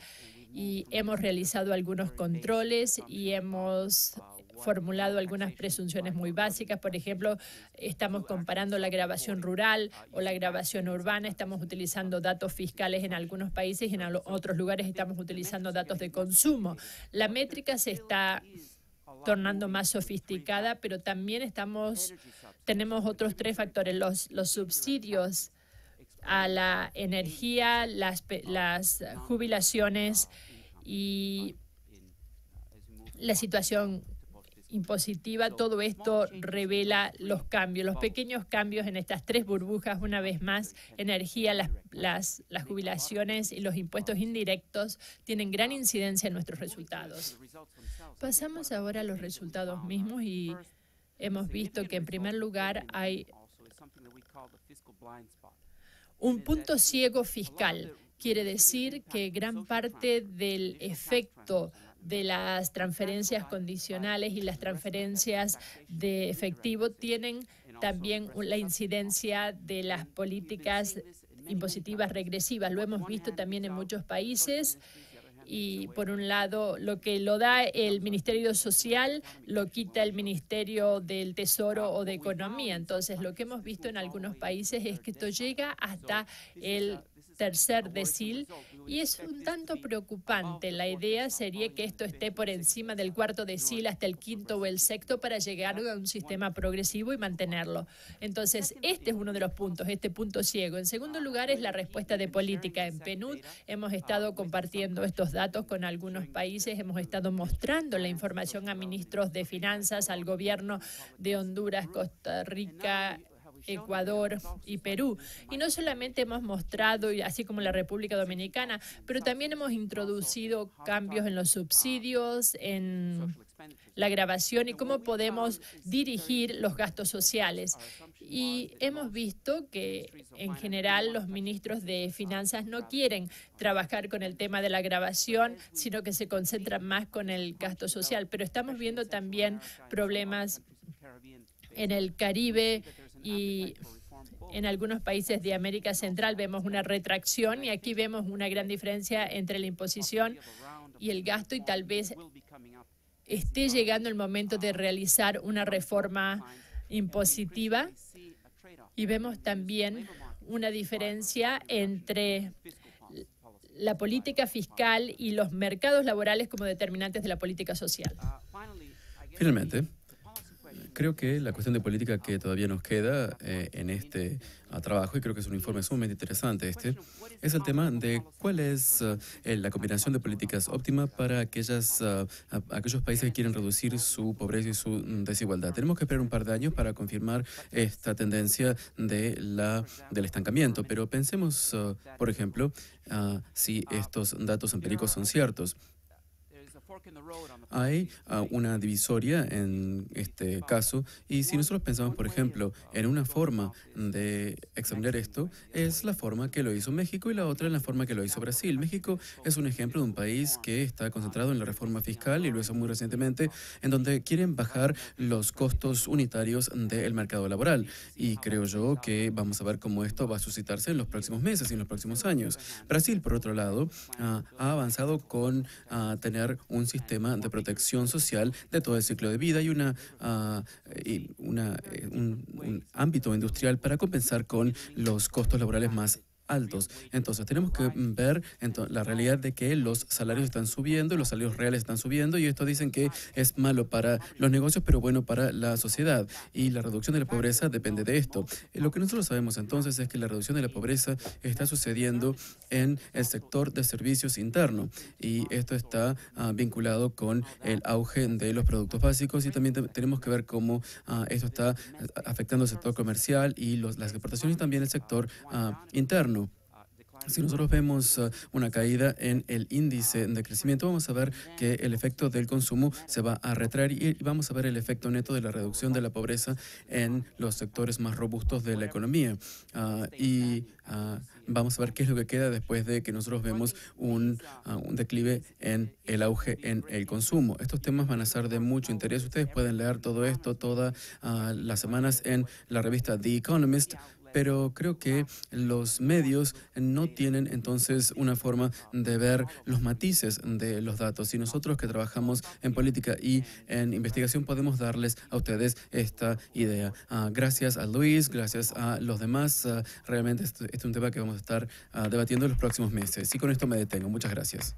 Y hemos realizado algunos controles y hemos formulado algunas presunciones muy básicas. Por ejemplo, estamos comparando la grabación rural o la grabación urbana. Estamos utilizando datos fiscales en algunos países y en otros lugares estamos utilizando datos de consumo. La métrica se está tornando más sofisticada, pero también estamos, tenemos otros tres factores. Los, subsidios a la energía, las jubilaciones y la situación impositiva, todo esto revela los cambios, los pequeños cambios en estas tres burbujas, una vez más, energía, las, las, las jubilaciones y los impuestos indirectos tienen gran incidencia en nuestros resultados. Pasamos ahora a los resultados mismos y hemos visto que en primer lugar hay un punto ciego fiscal. Quiere decir que gran parte del efecto de las transferencias condicionales y las transferencias de efectivo tienen también la incidencia de las políticas impositivas regresivas. Lo hemos visto también en muchos países y por un lado lo que lo da el Ministerio Social lo quita el Ministerio del Tesoro o de Economía. Entonces lo que hemos visto en algunos países es que esto llega hasta el tercer decil y es un tanto preocupante. La idea sería que esto esté por encima del cuarto decil hasta el quinto o el sexto para llegar a un sistema progresivo y mantenerlo. Entonces, este es uno de los puntos, este punto ciego. En segundo lugar, es la respuesta de política. En PNUD hemos estado compartiendo estos datos con algunos países, hemos estado mostrando la información a ministros de finanzas, al gobierno de Honduras, Costa Rica, Ecuador y Perú. Y no solamente hemos mostrado, así como la República Dominicana, pero también hemos introducido cambios en los subsidios, en la grabación y cómo podemos dirigir los gastos sociales. Y hemos visto que en general los ministros de finanzas no quieren trabajar con el tema de la grabación, sino que se concentran más con el gasto social. Pero estamos viendo también problemas en el Caribe, y en algunos países de América Central vemos una retracción y aquí vemos una gran diferencia entre la imposición y el gasto y tal vez esté llegando el momento de realizar una reforma impositiva y vemos también una diferencia entre la política fiscal y los mercados laborales como determinantes de la política social. Finalmente, creo que la cuestión de política que todavía nos queda eh, en este ah, trabajo, y creo que es un informe sumamente interesante este, es el tema de cuál es ah, la combinación de políticas óptima para aquellas, ah, aquellos países que quieren reducir su pobreza y su mm, desigualdad. Tenemos que esperar un par de años para confirmar esta tendencia de la, del estancamiento, pero pensemos, por ejemplo, si estos datos empíricos son ciertos. Hay ah, una divisoria en este caso y si nosotros pensamos, por ejemplo, en una forma de examinar esto, es la forma que lo hizo México y la otra es la forma que lo hizo Brasil. México es un ejemplo de un país que está concentrado en la reforma fiscal y lo hizo muy recientemente, en donde quieren bajar los costos unitarios del mercado laboral. Y creo yo que vamos a ver cómo esto va a suscitarse en los próximos meses y en los próximos años. Brasil, por otro lado, ah, ha avanzado con ah, tener un sistema de protección social de todo el ciclo de vida y, una, ah, una eh, un ámbito industrial para compensar con los costos laborales más altos. Entonces, tenemos que ver la realidad de que los salarios están subiendo, los salarios reales están subiendo y esto dicen que es malo para los negocios, pero bueno para la sociedad. Y la reducción de la pobreza depende de esto. Lo que nosotros sabemos entonces es que la reducción de la pobreza está sucediendo en el sector de servicios interno y esto está ah, vinculado con el auge de los productos básicos y también tenemos que ver cómo ah, esto está afectando el sector comercial y las exportaciones y también el sector ah, interno. Si nosotros vemos uh, una caída en el índice de crecimiento, vamos a ver que el efecto del consumo se va a retraer y vamos a ver el efecto neto de la reducción de la pobreza en los sectores más robustos de la economía. Uh, y uh, vamos a ver qué es lo que queda después de que nosotros vemos un, un, declive en el auge en el consumo. Estos temas van a ser de mucho interés. Ustedes pueden leer todo esto todas las semanas en la revista The Economist pero creo que los medios no tienen entonces una forma de ver los matices de los datos. Y nosotros que trabajamos en política y en investigación podemos darles a ustedes esta idea. Uh, gracias a Luis, gracias a los demás. Uh, realmente este, este, es un tema que vamos a estar uh, debatiendo en los próximos meses. Y con esto me detengo. Muchas gracias.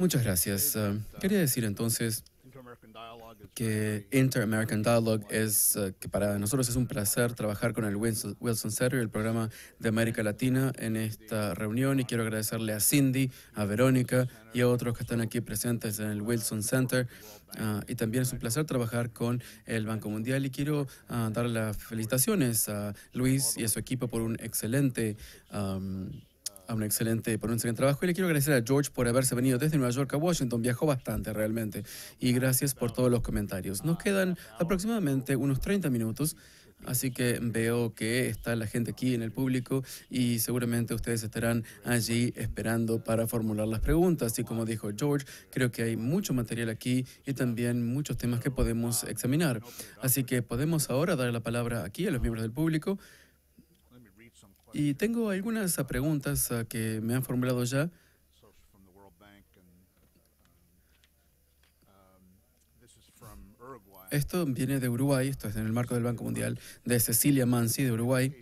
Muchas gracias. Uh, quería decir entonces que Inter-American Dialogue es uh, que para nosotros es un placer trabajar con el Wilson, Center, el programa de América Latina, en esta reunión y quiero agradecerle a Cindy, a Verónica y a otros que están aquí presentes en el Wilson Center. Uh, y también es un placer trabajar con el Banco Mundial y quiero dar las felicitaciones a Luis y a su equipo por un excelente um, un excelente, por un excelente trabajo. Y le quiero agradecer a George por haberse venido desde Nueva York a Washington. Viajó bastante realmente. Y gracias por todos los comentarios. Nos quedan aproximadamente unos 30 minutos. Así que veo que está la gente aquí en el público y seguramente ustedes estarán allí esperando para formular las preguntas. Y como dijo George, creo que hay mucho material aquí y también muchos temas que podemos examinar. Así que podemos ahora dar la palabra aquí a los miembros del público. Y tengo algunas preguntas ah, que me han formulado ya. Esto viene de Uruguay, esto es en el marco del Banco Mundial, de Cecilia Mansi de Uruguay.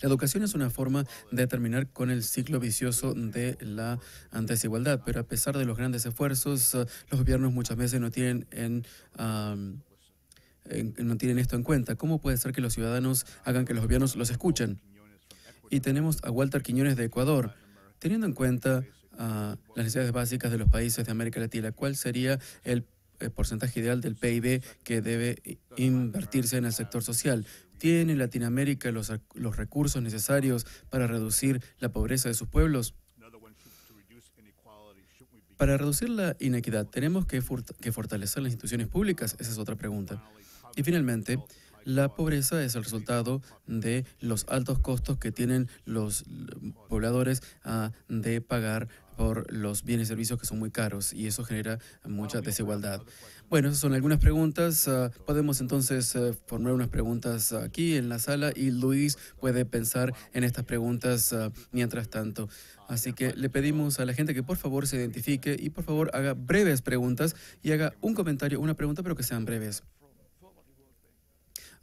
La educación es una forma de terminar con el ciclo vicioso de la desigualdad, pero a pesar de los grandes esfuerzos, ah, los gobiernos muchas veces no tienen en, no tienen esto en cuenta. ¿Cómo puede ser que los ciudadanos hagan que los gobiernos los escuchen? Y tenemos a Walter Quiñones de Ecuador. Teniendo en cuenta ah, las necesidades básicas de los países de América Latina, ¿cuál sería el, porcentaje ideal del PIB que debe invertirse en el sector social? ¿Tiene Latinoamérica los, los recursos necesarios para reducir la pobreza de sus pueblos? Para reducir la inequidad, ¿tenemos que, que fortalecer las instituciones públicas? Esa es otra pregunta. Y finalmente, la pobreza es el resultado de los altos costos que tienen los pobladores ah, de pagar por los bienes y servicios que son muy caros y eso genera mucha desigualdad. Bueno, esas son algunas preguntas. Ah, podemos entonces eh, formular unas preguntas aquí en la sala y Luis puede pensar en estas preguntas ah, mientras tanto. Así que le pedimos a la gente que por favor se identifique y por favor haga breves preguntas y haga un comentario, una pregunta, pero que sean breves.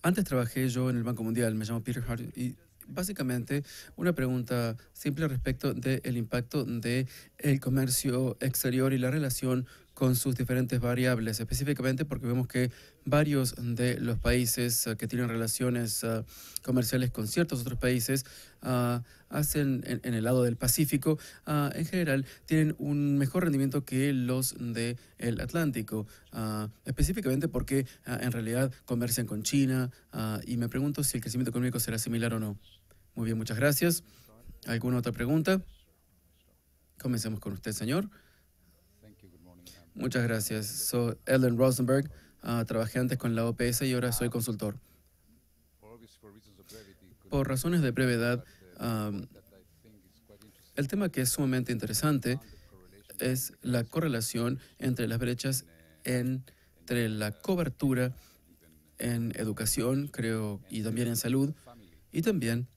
Antes trabajé yo en el Banco Mundial, me llamo Peter Hart, y básicamente una pregunta simple respecto del impacto del el comercio exterior y la relación con sus diferentes variables, específicamente porque vemos que varios de los países uh, que tienen relaciones uh, comerciales con ciertos otros países uh, hacen en, el lado del Pacífico, en general, tienen un mejor rendimiento que los del el Atlántico, específicamente porque en realidad comercian con China y me pregunto si el crecimiento económico será similar o no. Muy bien, muchas gracias. ¿Alguna otra pregunta? Comencemos con usted, señor. Muchas gracias. Soy Ellen Rosenberg. Ah, trabajé antes con la OPS y ahora soy consultor. Por razones de brevedad, el tema que es sumamente interesante es la correlación entre las brechas entre la cobertura en educación, creo, y también en salud, y también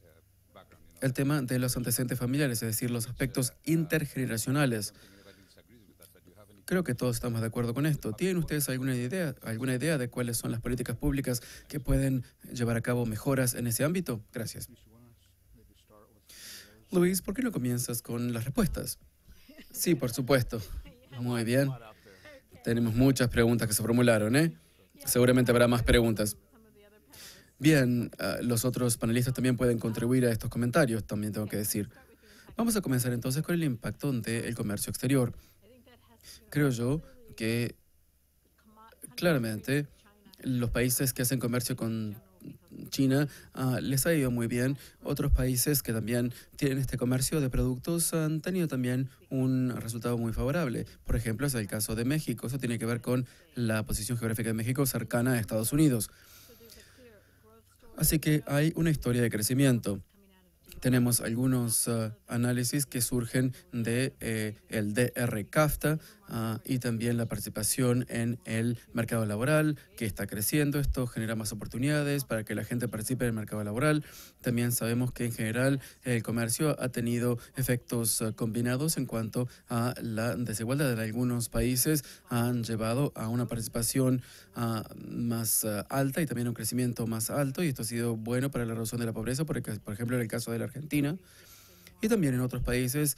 el tema de los antecedentes familiares, es decir, los aspectos intergeneracionales. Creo que todos estamos de acuerdo con esto. ¿Tienen ustedes alguna idea, alguna idea de cuáles son las políticas públicas que pueden llevar a cabo mejoras en ese ámbito? Gracias. Luis, ¿por qué no comienzas con las respuestas? Sí, por supuesto. Muy bien. Tenemos muchas preguntas que se formularon, ¿eh? Seguramente habrá más preguntas. Bien, ah, los otros panelistas también pueden contribuir a estos comentarios, también tengo que decir. Vamos a comenzar entonces con el impacto del comercio exterior creo yo que Claramente, los países que hacen comercio con China uh, les ha ido muy bien. Otros países que también tienen este comercio de productos han tenido también un resultado muy favorable. Por ejemplo, es el caso de México. Eso tiene que ver con la posición geográfica de México cercana a Estados Unidos. Así que hay una historia de crecimiento tenemos algunos uh, análisis que surgen de eh, el DR Ah, y también la participación en el mercado laboral, que está creciendo. Esto genera más oportunidades para que la gente participe en el mercado laboral. También sabemos que en general el comercio ha tenido efectos ah, combinados en cuanto a la desigualdad de algunos países han llevado a una participación uh, más alta y también un crecimiento más alto y esto ha sido bueno para la reducción de la pobreza, por, por ejemplo en el caso de la Argentina y también en otros países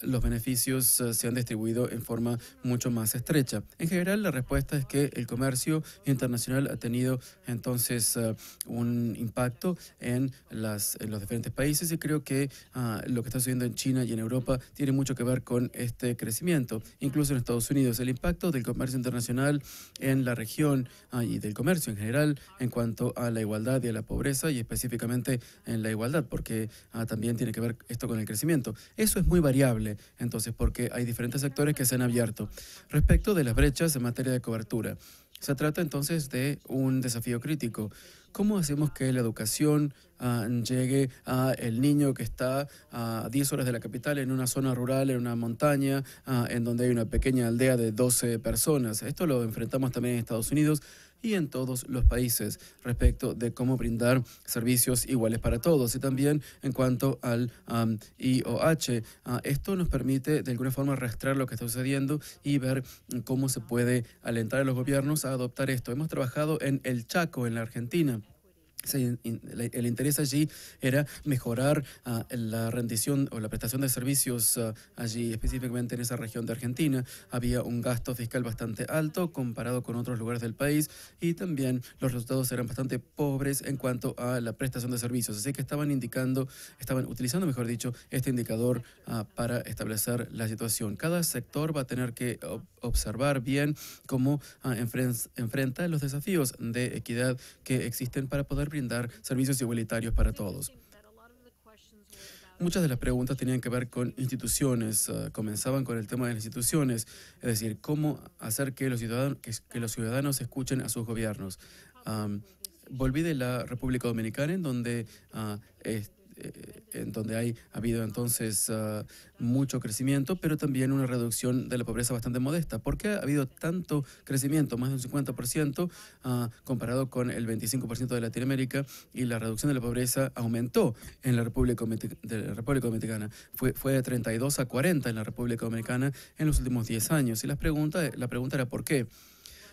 los beneficios eh, se han distribuido en forma mucho más estrecha. En general, la respuesta es que el comercio internacional ha tenido entonces eh, un impacto en, las, en los diferentes países y creo que ah, lo que está sucediendo en China y en Europa tiene mucho que ver con este crecimiento. Incluso en Estados Unidos, el impacto del comercio internacional en la región ah, y del comercio en general en cuanto a la igualdad y a la pobreza y específicamente en la igualdad, porque ah, también tiene que ver esto con el crecimiento. Eso es muy variable entonces, porque hay diferentes sectores que se han abierto. Respecto de las brechas en materia de cobertura, se trata entonces de un desafío crítico. ¿Cómo hacemos que la educación ah, llegue a el niño que está a 10 horas de la capital en una zona rural, en una montaña, ah, en donde hay una pequeña aldea de 12 personas? Esto lo enfrentamos también en Estados Unidos y en todos los países respecto de cómo brindar servicios iguales para todos. Y también en cuanto al IOH, ah, esto nos permite de alguna forma rastrear lo que está sucediendo y ver cómo se puede alentar a los gobiernos a adoptar esto. Hemos trabajado en El Chaco, en la Argentina el interés allí era mejorar ah, la rendición o la prestación de servicios ah, allí, específicamente en esa región de Argentina. Había un gasto fiscal bastante alto comparado con otros lugares del país y también los resultados eran bastante pobres en cuanto a la prestación de servicios. Así que estaban indicando, estaban utilizando, mejor dicho, este indicador ah, para establecer la situación. Cada sector va a tener que observar bien cómo enfrenta los desafíos de equidad que existen para poder brindar servicios igualitarios para todos. Muchas de las preguntas tenían que ver con instituciones, ah, comenzaban con el tema de las instituciones, es decir, cómo hacer que los ciudadanos, que, los ciudadanos escuchen a sus gobiernos. volví de la República Dominicana, en donde uh, eh, en donde hay ha habido entonces ah, mucho crecimiento, pero también una reducción de la pobreza bastante modesta. ¿Por qué ha habido tanto crecimiento, más de un 50%, ah, comparado con el 25% de Latinoamérica, y la reducción de la pobreza aumentó en la República, de la República Dominicana? Fue, fue de 32 a 40 en la República Dominicana en los últimos 10 años. Y la pregunta, la pregunta era ¿por qué?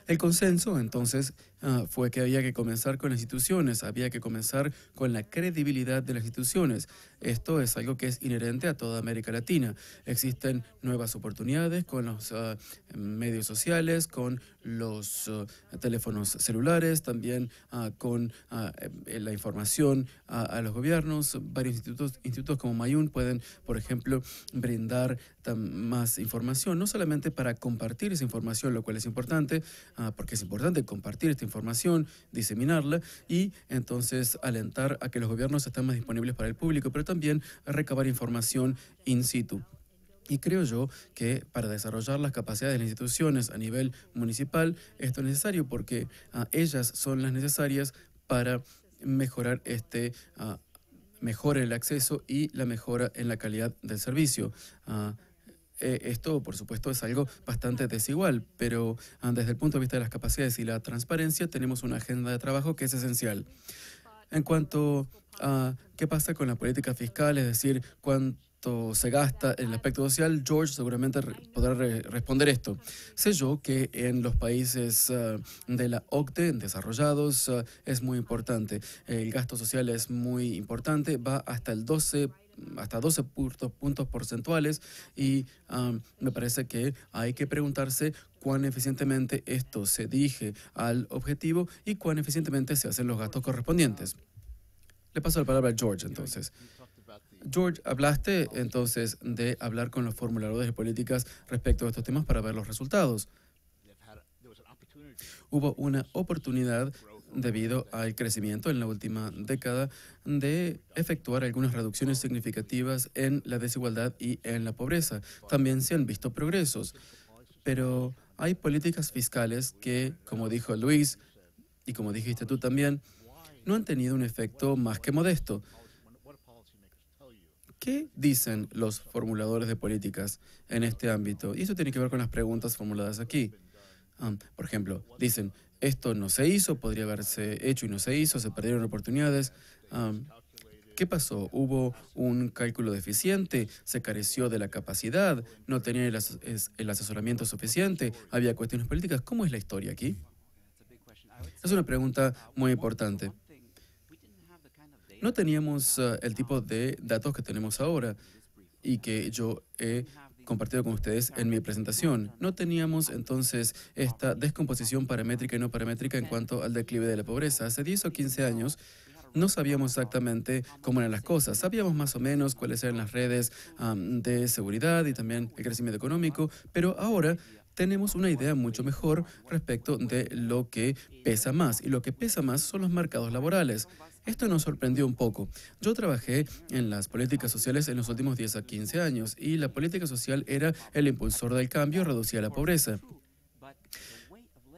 El consenso, entonces, Ah, fue que había que comenzar con las instituciones, había que comenzar con la credibilidad de las instituciones. Esto es algo que es inherente a toda América Latina. Existen nuevas oportunidades con los ah, medios sociales, con los ah, teléfonos celulares, también con eh, la información a los gobiernos. Varios institutos, institutos como Mayun pueden, por ejemplo, brindar más información, no solamente para compartir esa información, lo cual es importante, porque es importante compartir esta información, información, diseminarla y entonces alentar a que los gobiernos estén más disponibles para el público, pero también recabar información in situ. Y creo yo que para desarrollar las capacidades de las instituciones a nivel municipal, esto es necesario porque ah, ellas son las necesarias para mejorar este uh, el acceso y la mejora en la calidad del servicio. Ah, eh, esto, por supuesto, es algo bastante desigual, pero ah, desde el punto de vista de las capacidades y la transparencia, tenemos una agenda de trabajo que es esencial. En cuanto a qué pasa con la política fiscal, es decir, cuánto se gasta en el aspecto social, George seguramente podrá responder esto. Sé yo que en los países ah, de la OCDE, desarrollados, ah, es muy importante. El gasto social es muy importante, va hasta el 12% hasta 12 puntos, porcentuales y me parece que hay que preguntarse cuán eficientemente esto se dirige al objetivo y cuán eficientemente se hacen los gastos correspondientes. Le paso la palabra a George entonces. George, hablaste entonces de hablar con los formuladores de políticas respecto a estos temas para ver los resultados. Hubo una oportunidad debido al crecimiento en la última década de efectuar algunas reducciones significativas en la desigualdad y en la pobreza. También se han visto progresos, pero hay políticas fiscales que, como dijo Luis y como dijiste tú también, no han tenido un efecto más que modesto. ¿Qué dicen los formuladores de políticas en este ámbito? Y eso tiene que ver con las preguntas formuladas aquí. Um, por ejemplo, dicen, esto no se hizo, podría haberse hecho y no se hizo, se perdieron oportunidades. ¿Qué pasó? ¿Hubo un cálculo deficiente? ¿Se careció de la capacidad? ¿No tenían el, asesoramiento suficiente? ¿Había cuestiones políticas? ¿Cómo es la historia aquí? Es una pregunta muy importante. No teníamos uh, el tipo de datos que tenemos ahora y que yo he compartido con ustedes en mi presentación. No teníamos entonces esta descomposición paramétrica y no paramétrica en cuanto al declive de la pobreza. Hace 10 o 15 años no sabíamos exactamente cómo eran las cosas. Sabíamos más o menos cuáles eran las redes de seguridad y también el crecimiento económico, pero ahora tenemos una idea mucho mejor respecto de lo que pesa más. Y lo que pesa más son los mercados laborales. Esto nos sorprendió un poco. Yo trabajé en las políticas sociales en los últimos 10 a 15 años y la política social era el impulsor del cambio, reducía la pobreza.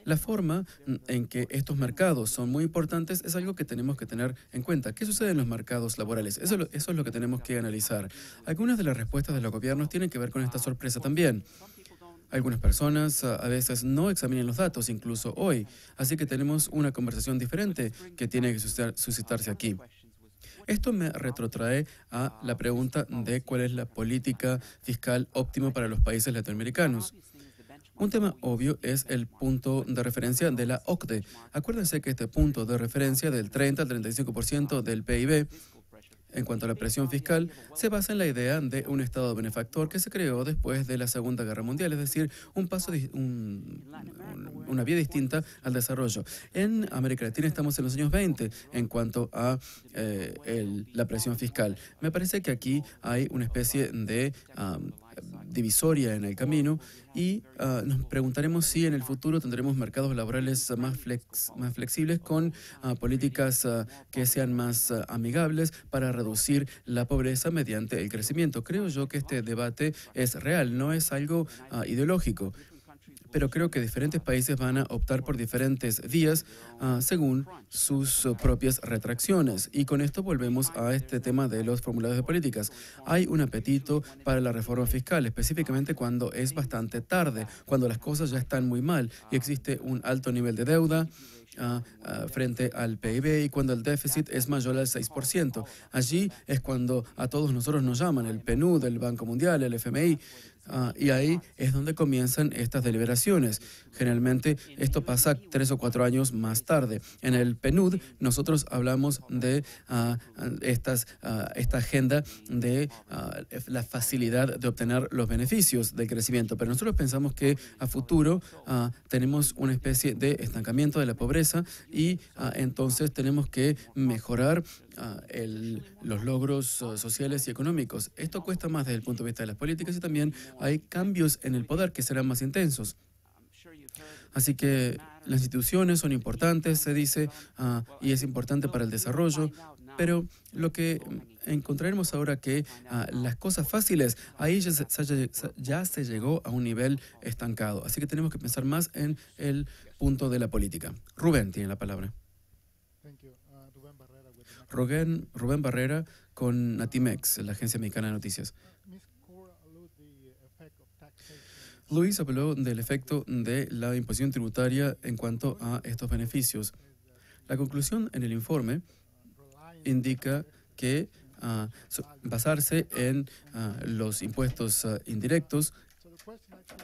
La forma en que estos mercados son muy importantes es algo que tenemos que tener en cuenta. ¿Qué sucede en los mercados laborales? Eso, eso es lo que tenemos que analizar. Algunas de las respuestas de los gobiernos tienen que ver con esta sorpresa también. Algunas personas a veces no examinan los datos, incluso hoy. Así que tenemos una conversación diferente que tiene que suscitarse aquí. Esto me retrotrae a la pregunta de cuál es la política fiscal óptima para los países latinoamericanos. Un tema obvio es el punto de referencia de la OCDE. Acuérdense que este punto de referencia del 30 al 35% del PIB en cuanto a la presión fiscal, se basa en la idea de un Estado benefactor que se creó después de la Segunda Guerra Mundial, es decir, un paso, una vía distinta al desarrollo. En América Latina estamos en los años 20 en cuanto a eh, la presión fiscal. Me parece que aquí hay una especie de divisoria en el camino y ah, nos preguntaremos si en el futuro tendremos mercados laborales más, flex, más flexibles con ah, políticas ah, que sean más amigables para reducir la pobreza mediante el crecimiento. Creo yo que este debate es real, no es algo ideológico pero creo que diferentes países van a optar por diferentes vías ah, según sus uh, propias retracciones. Y con esto volvemos a este tema de los formularios de políticas. Hay un apetito para la reforma fiscal, específicamente cuando es bastante tarde, cuando las cosas ya están muy mal y existe un alto nivel de deuda. Ah, ah, frente al PIB y cuando el déficit es mayor al 6%. Allí es cuando a todos nosotros nos llaman el PNUD, el Banco Mundial, el FMI, Ah, y ahí es donde comienzan estas deliberaciones. Generalmente esto pasa tres o cuatro años más tarde. En el PNUD nosotros hablamos de ah, estas, ah, esta agenda de la facilidad de obtener los beneficios del crecimiento, pero nosotros pensamos que a futuro tenemos una especie de estancamiento de la pobreza y entonces tenemos que mejorar los logros sociales y económicos. Esto cuesta más desde el punto de vista de las políticas y también hay cambios en el poder que serán más intensos. Así que las instituciones son importantes, se dice, ah, y es importante para el desarrollo, pero lo que encontraremos ahora que ah, las cosas fáciles, ahí ya se, ya se llegó a un nivel estancado. Así que tenemos que pensar más en el punto de la política. Rubén tiene la palabra. Rubén, Rubén Barrera con Natimex, la agencia mexicana de noticias. Luis habló del efecto de la imposición tributaria en cuanto a estos beneficios. La conclusión en el informe indica que ah, basarse en ah, los impuestos ah, indirectos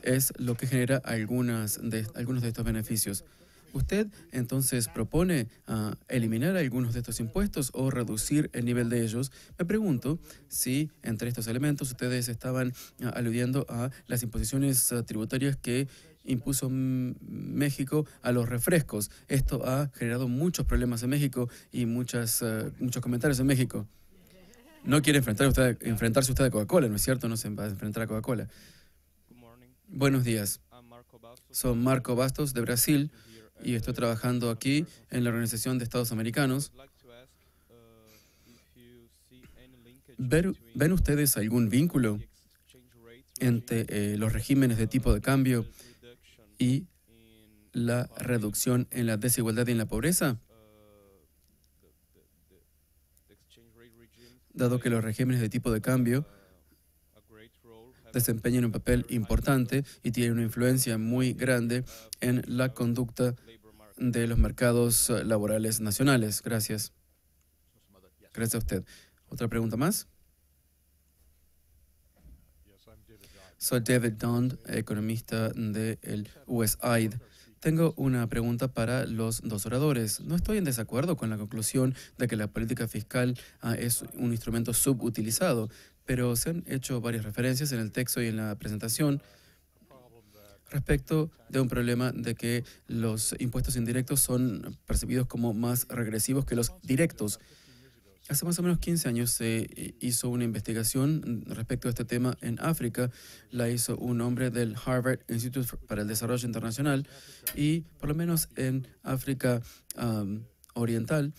es lo que genera algunos de estos beneficios. ¿Usted entonces propone ah, eliminar algunos de estos impuestos o reducir el nivel de ellos? Me pregunto si entre estos elementos ustedes estaban ah, aludiendo a las imposiciones ah, tributarias que impuso México a los refrescos. Esto ha generado muchos problemas en México y muchas, muchos comentarios en México. No quiere enfrentar usted, enfrentarse usted a Coca-Cola, ¿no es cierto? No se va a enfrentar a Coca-Cola. Buenos días. Soy Marco Bastos de Brasil y estoy trabajando aquí en la Organización de Estados Americanos. ¿Ver- ¿Ven ustedes algún vínculo entre eh, los regímenes de tipo de cambio y la reducción en la desigualdad y en la pobreza? Dado que los regímenes de tipo de cambio desempeñan un papel importante y tienen una influencia muy grande en la conducta de los mercados eh, laborales nacionales. Gracias. Gracias a usted. ¿Otra pregunta más? Soy David Dond, economista del USAID. Tengo una pregunta para los dos oradores. No estoy en desacuerdo con la conclusión de que la política fiscal ah, es un instrumento subutilizado, pero se han hecho varias referencias en el texto y en la presentación respecto de un problema de que los impuestos indirectos son percibidos como más regresivos que los directos. Hace más o menos 15 años se hizo una investigación respecto a este tema en África. La hizo un hombre del Harvard Institute para el Desarrollo Internacional y por lo menos en África Oriental,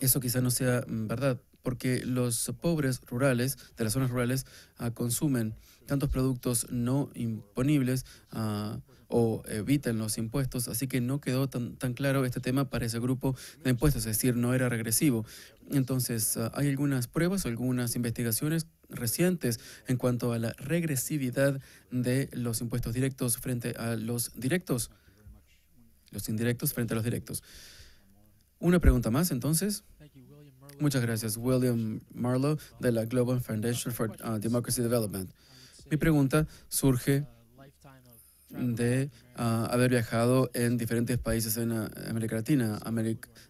eso quizá no sea mm, verdad, porque los pobres rurales de las zonas rurales ah, consumen tantos productos no imponibles ah, o evitan los impuestos, así que no quedó tan, tan claro este tema para ese grupo de impuestos, es decir, no era regresivo. Entonces, ah, hay algunas pruebas o algunas investigaciones recientes en cuanto a la regresividad de los impuestos directos frente a los directos, los indirectos frente a los directos. Una pregunta más, entonces. Muchas gracias, William Marlowe, de la Global Foundation for uh, Democracy Development. Mi pregunta surge de ah, haber viajado en diferentes países en ah, América Latina,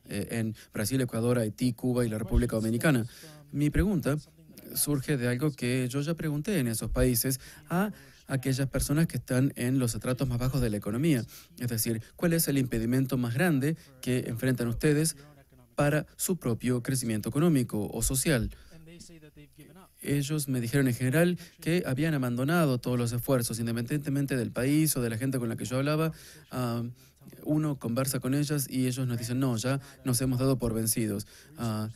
eh, en Brasil, Ecuador, Haití, Cuba y la República Dominicana. Mi pregunta surge de algo que yo ya pregunté en esos países a aquellas personas que están en los estratos más bajos de la economía. Es decir, ¿cuál es el impedimento más grande que enfrentan ustedes para su propio crecimiento económico o social? Ellos me dijeron en general que habían abandonado todos los esfuerzos, independientemente del país o de la gente con la que yo hablaba. ah, uno conversa con ellas y ellos nos dicen, no, ya nos hemos dado por vencidos. Ah,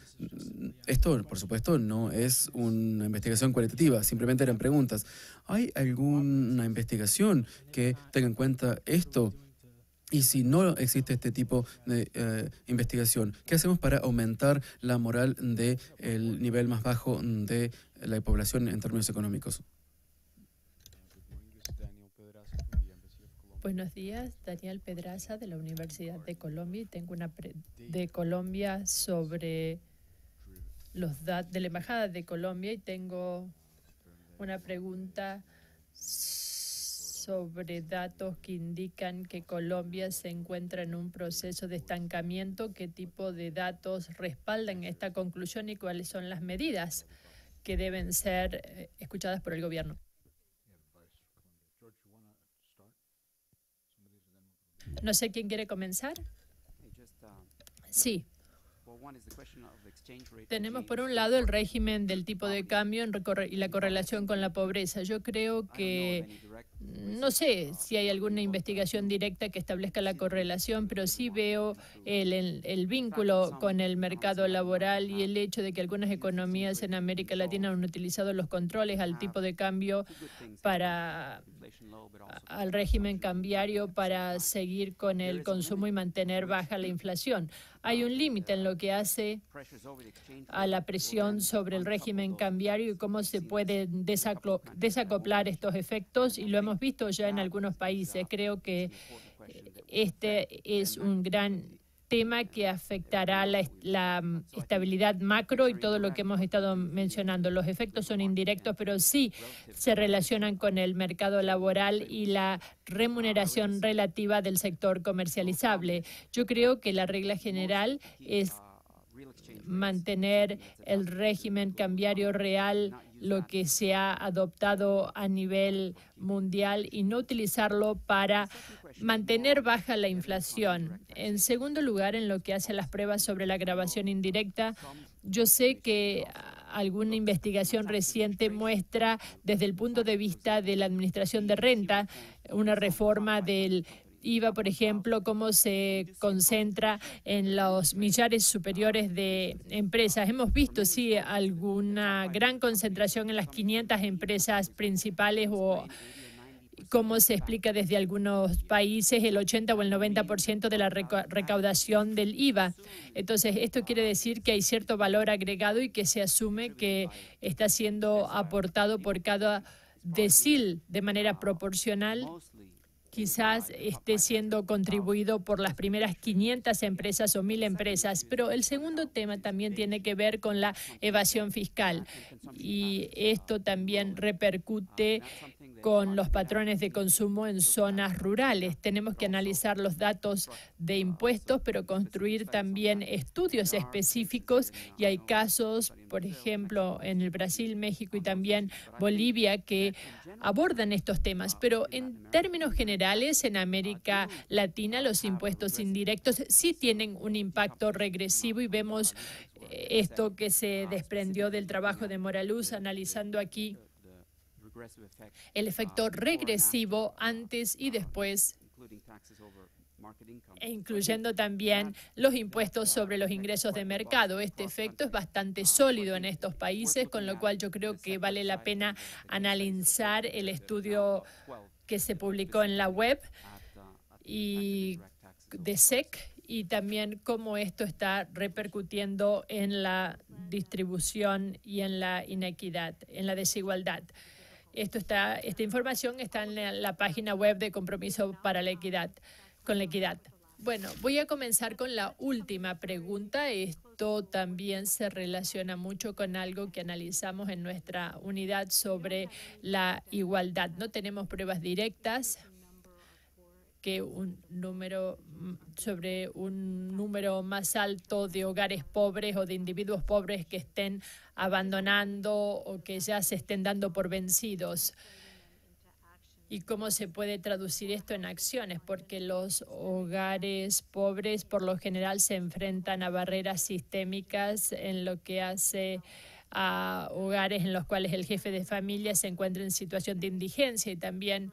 esto, por supuesto, no es una investigación cualitativa, simplemente eran preguntas. ¿Hay alguna investigación que tenga en cuenta esto? Y si no existe este tipo de eh, investigación, ¿qué hacemos para aumentar la moral del nivel más bajo de la población en términos económicos? Buenos días, Daniel Pedraza de la Universidad de Colombia tengo una pre- de Colombia sobre los datos de la Embajada de Colombia y tengo una pregunta sobre datos que indican que Colombia se encuentra en un proceso de estancamiento. ¿Qué tipo de datos respaldan esta conclusión y cuáles son las medidas que deben ser eh, escuchadas por el gobierno? No sé quién quiere comenzar. Sí. Tenemos por un lado el régimen del tipo de cambio y la correlación con la pobreza. Yo creo que no sé si hay alguna investigación directa que establezca la correlación, pero sí veo el, el- el vínculo con el mercado laboral y el hecho de que algunas economías en América Latina han utilizado los controles al tipo de cambio para al régimen cambiario para seguir con el consumo y mantener baja la inflación. Hay un límite en lo que hace a la presión sobre el régimen cambiario y cómo se pueden desacoplar estos efectos y lo hemos visto ya en algunos países. Creo que este es un gran tema que afectará la, mm, estabilidad macro y todo lo que hemos estado mencionando. Los efectos son indirectos, pero sí se relacionan con el mercado laboral y la remuneración relativa del sector comercializable. Yo creo que la regla general es mantener el régimen cambiario real, lo que se ha adoptado a nivel mundial, y no utilizarlo para mantener baja la inflación. En segundo lugar, en lo que hace a las pruebas sobre la grabación indirecta, yo sé que alguna investigación reciente muestra desde el punto de vista de la administración de renta una reforma del IVA, por ejemplo, cómo se concentra en los millares superiores de empresas. Hemos visto, sí, alguna gran concentración en las 500 empresas principales o como se explica desde algunos países, el 80 o el 90% de la recaudación del IVA. Entonces, esto quiere decir que hay cierto valor agregado y que se asume que está siendo aportado por cada decil de manera proporcional quizás esté siendo contribuido por las primeras 500 empresas o 1000 empresas, pero el segundo tema también tiene que ver con la evasión fiscal. Y esto también repercute con los patrones de consumo en zonas rurales. Tenemos que analizar los datos de impuestos, pero construir también estudios específicos y hay casos, por ejemplo, en el Brasil, México y también Bolivia que abordan estos temas. Pero en términos generales, en América Latina los impuestos indirectos sí tienen un impacto regresivo y vemos eh, esto que se desprendió del trabajo de Moraluz analizando aquí el efecto regresivo antes y después e incluyendo también los impuestos sobre los ingresos de mercado. Este efecto es bastante sólido en estos países, con lo cual yo creo que vale la pena analizar el estudio que se publicó en la web y de SEC y también cómo esto está repercutiendo en la distribución y en la inequidad, en la desigualdad. Esto está, esta información está en la, página web de Compromiso para la Equidad, con la Equidad. Bueno, voy a comenzar con la última pregunta. Esto también se relaciona mucho con algo que analizamos en nuestra unidad sobre la igualdad. No tenemos pruebas directas que un número mm, sobre un número más alto de hogares pobres o de individuos pobres que estén abandonando o que ya se estén dando por vencidos. ¿Y cómo se puede traducir esto en acciones? Porque los hogares pobres por lo general se enfrentan a barreras sistémicas en lo que hace a hogares en los cuales el jefe de familia se encuentra en situación de indigencia y también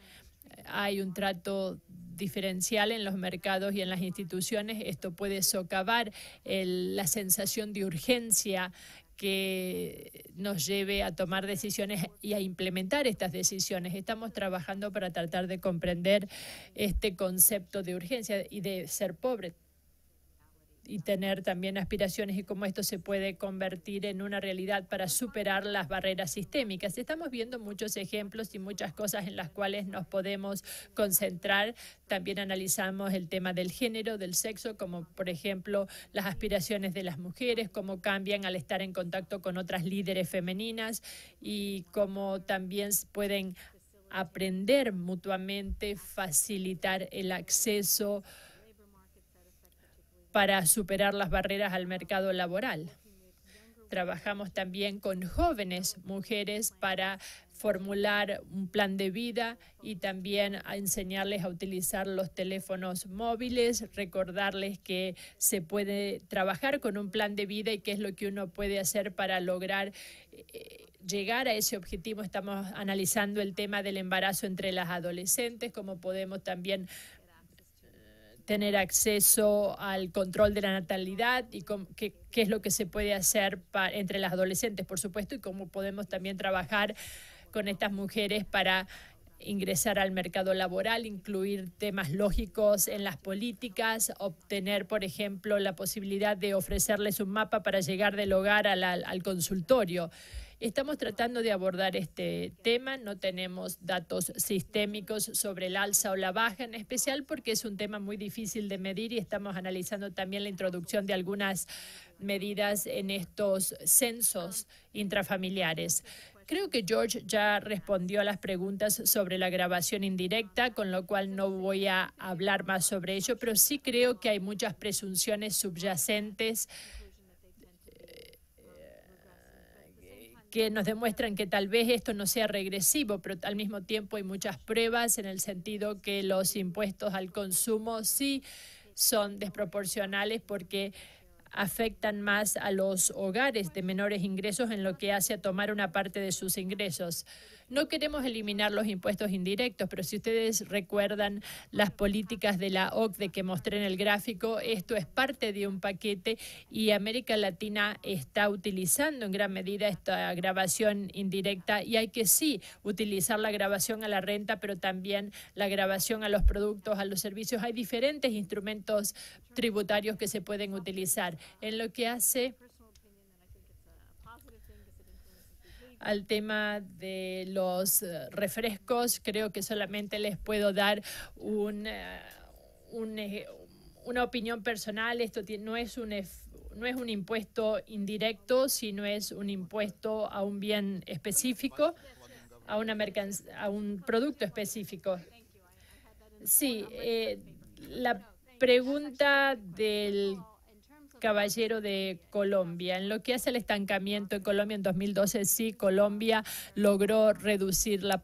hay un trato diferencial en los mercados y en las instituciones. Esto puede socavar la sensación de urgencia que nos lleve a tomar decisiones y a implementar estas decisiones. Estamos trabajando para tratar de comprender este concepto de urgencia y de ser pobre y tener también aspiraciones y cómo esto se puede convertir en una realidad para superar las barreras sistémicas. Estamos viendo muchos ejemplos y muchas cosas en las cuales nos podemos concentrar. También analizamos el tema del género, del sexo, como por ejemplo las aspiraciones de las mujeres, cómo cambian al estar en contacto con otras líderes femeninas y cómo también pueden aprender mutuamente, facilitar el acceso para superar las barreras al mercado laboral. Trabajamos también con jóvenes mujeres para formular un plan de vida y también enseñarles a utilizar los teléfonos móviles, recordarles que se puede trabajar con un plan de vida y qué es lo que uno puede hacer para lograr eh, llegar a ese objetivo. Estamos analizando el tema del embarazo entre las adolescentes, cómo podemos también tener acceso al control de la natalidad y qué, es lo que se puede hacer entre las adolescentes, por supuesto, y cómo podemos también trabajar con estas mujeres para ingresar al mercado laboral, incluir temas lógicos en las políticas, obtener, por ejemplo, la posibilidad de ofrecerles un mapa para llegar del hogar al consultorio. Estamos tratando de abordar este tema, no tenemos datos sistémicos sobre el alza o la baja, en especial porque es un tema muy difícil de medir y estamos analizando también la introducción de algunas medidas en estos censos intrafamiliares. Creo que George ya respondió a las preguntas sobre la grabación indirecta, con lo cual no voy a hablar más sobre ello, pero sí creo que hay muchas presunciones subyacentes que nos demuestran que tal vez esto no sea regresivo, pero al mismo tiempo hay muchas pruebas en el sentido que los impuestos al consumo sí son desproporcionales porque afectan más a los hogares de menores ingresos en lo que hace a tomar una parte de sus ingresos. No queremos eliminar los impuestos indirectos, pero si ustedes recuerdan las políticas de la OCDE que mostré en el gráfico, esto es parte de un paquete y América Latina está utilizando en gran medida esta grabación indirecta y hay que sí utilizar la grabación a la renta, pero también la grabación a los productos, a los servicios. Hay diferentes instrumentos tributarios que se pueden utilizar. En lo que hace al tema de los eh, refrescos, creo que solamente les puedo dar un, eh, eh, una opinión personal. Esto no es un no es un impuesto indirecto, sino es un impuesto a un bien específico, a una a un producto específico. Sí, la pregunta del caballero de Colombia. En lo que hace el estancamiento en Colombia en 2012, sí, Colombia logró reducir la,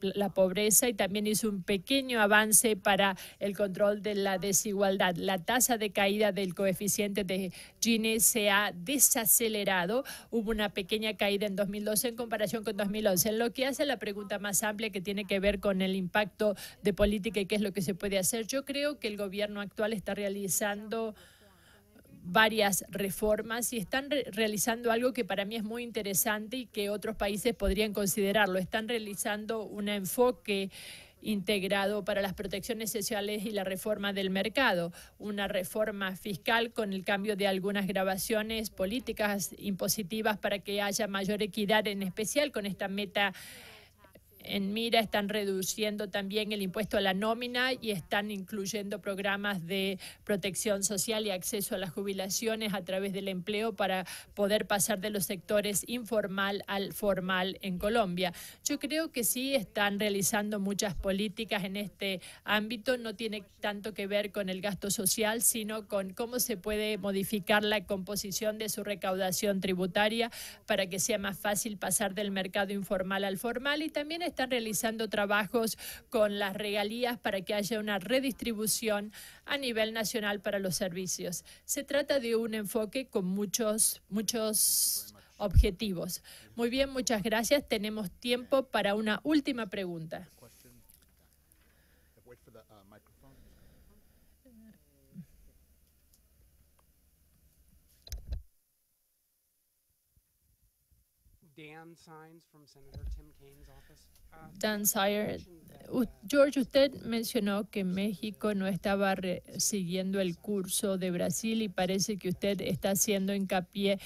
la pobreza y también hizo un pequeño avance para el control de la desigualdad. La tasa de caída del coeficiente de Gini se ha desacelerado. Hubo una pequeña caída en 2012 en comparación con 2011. En lo que hace la pregunta más amplia que tiene que ver con el impacto de política y qué es lo que se puede hacer, yo creo que el gobierno actual está realizando varias reformas y están realizando algo que para mí es muy interesante y que otros países podrían considerarlo. Están realizando un enfoque integrado para las protecciones sociales y la reforma del mercado, una reforma fiscal con el cambio de algunas grabaciones políticas impositivas para que haya mayor equidad, en especial con esta meta en mira están reduciendo también el impuesto a la nómina y están incluyendo programas de protección social y acceso a las jubilaciones a través del empleo para poder pasar de los sectores informal al formal en Colombia. Yo creo que sí están realizando muchas políticas en este ámbito. No tiene tanto que ver con el gasto social, sino con cómo se puede modificar la composición de su recaudación tributaria para que sea más fácil pasar del mercado informal al formal y también están realizando trabajos con las regalías para que haya una redistribución a nivel nacional para los servicios. Se trata de un enfoque con muchos, muchos objetivos. Muy bien, muchas gracias. Tenemos tiempo para una última pregunta. Dan Sire, George, usted mencionó que México no estaba siguiendo el curso de Brasil y parece que usted está haciendo hincapié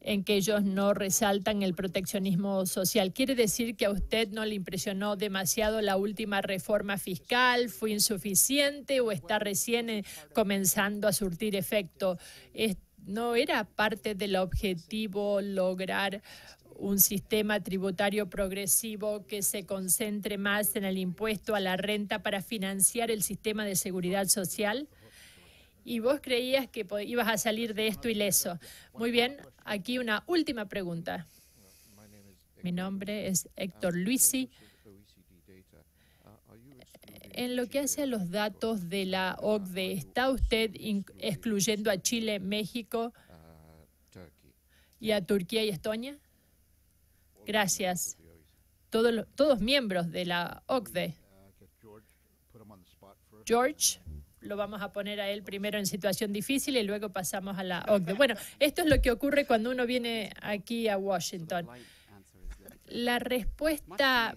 en que ellos no resaltan el proteccionismo social. ¿Quiere decir que a usted no le impresionó demasiado la última reforma fiscal? ¿Fue insuficiente o está recién eh, comenzando a surtir efecto? ¿No era parte del objetivo lograr un sistema tributario progresivo que se concentre más en el impuesto a la renta para financiar el sistema de seguridad social? Y vos creías que ibas a salir de esto ileso. Muy bien, aquí una última pregunta. Mi nombre es Héctor Luisi. En lo que hace a los datos de la OCDE, ¿está usted excluyendo a Chile, México y a Turquía y Estonia? Gracias. Todos, miembros de la OCDE. George, lo vamos a poner a él primero en situación difícil y luego pasamos a la OCDE. Bueno, esto es lo que ocurre cuando uno viene aquí a Washington. La respuesta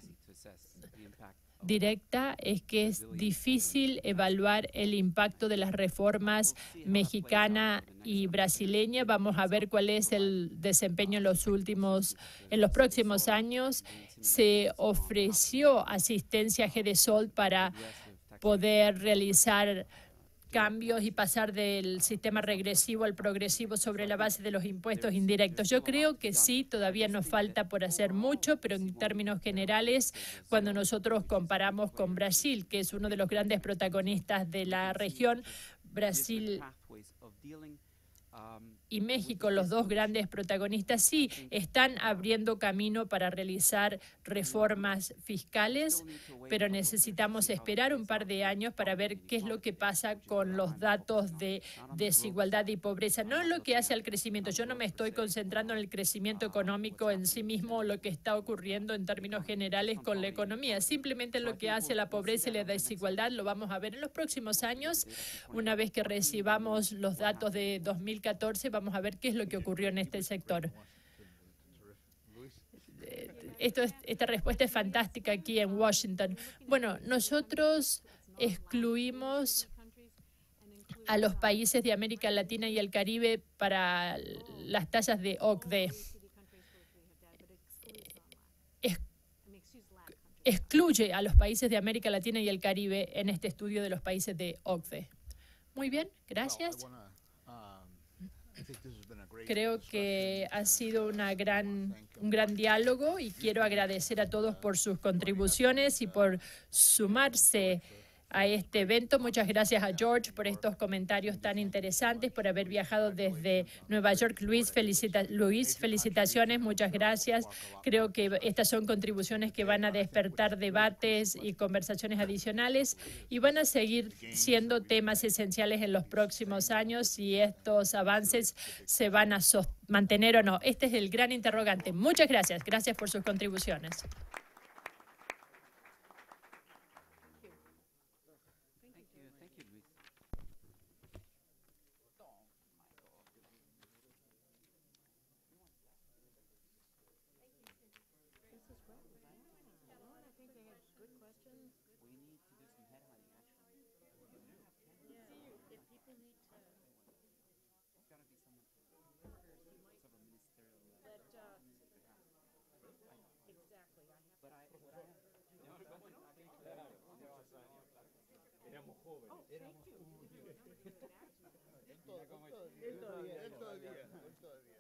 directa es que es difícil evaluar el impacto de las reformas mexicana y brasileña. Vamos a ver cuál es el desempeño en los últimos, en los próximos años. Se ofreció asistencia a GDSOL para poder realizar cambios y pasar del sistema regresivo al progresivo sobre la base de los impuestos indirectos. Yo creo que sí, todavía nos falta por hacer mucho, pero en términos generales, cuando nosotros comparamos con Brasil, que es uno de los grandes protagonistas de la región, Brasil y México, los dos grandes protagonistas, sí están abriendo camino para realizar reformas fiscales, pero necesitamos esperar un par de años para ver qué es lo que pasa con los datos de desigualdad y pobreza. No lo que hace al crecimiento. Yo no me estoy concentrando en el crecimiento económico en sí mismo, lo que está ocurriendo en términos generales con la economía. Simplemente lo que hace la pobreza y la desigualdad lo vamos a ver en los próximos años. Una vez que recibamos los datos de 2014, vamos a ver qué es lo que ocurrió en este sector. Esto esta respuesta es fantástica aquí en Washington. Bueno, nosotros excluimos a los países de América Latina y el Caribe para las tasas de OCDE. excluye a los países de América Latina y el Caribe en este estudio de los países de OCDE. Muy bien, gracias. Creo que ha sido una gran, un gran diálogo y quiero agradecer a todos por sus contribuciones y por sumarse a este evento. Muchas gracias a George por estos comentarios tan interesantes, por haber viajado desde Nueva York. Luis, felicita Luis, felicitaciones, muchas gracias. Creo que estas son contribuciones que van a despertar debates y conversaciones adicionales y van a seguir siendo temas esenciales en los próximos años si estos avances se van a mantener o no. Este es el gran interrogante. Muchas gracias. Gracias por sus contribuciones. Éramos un... Él todo, él todo el día. Él todo el día.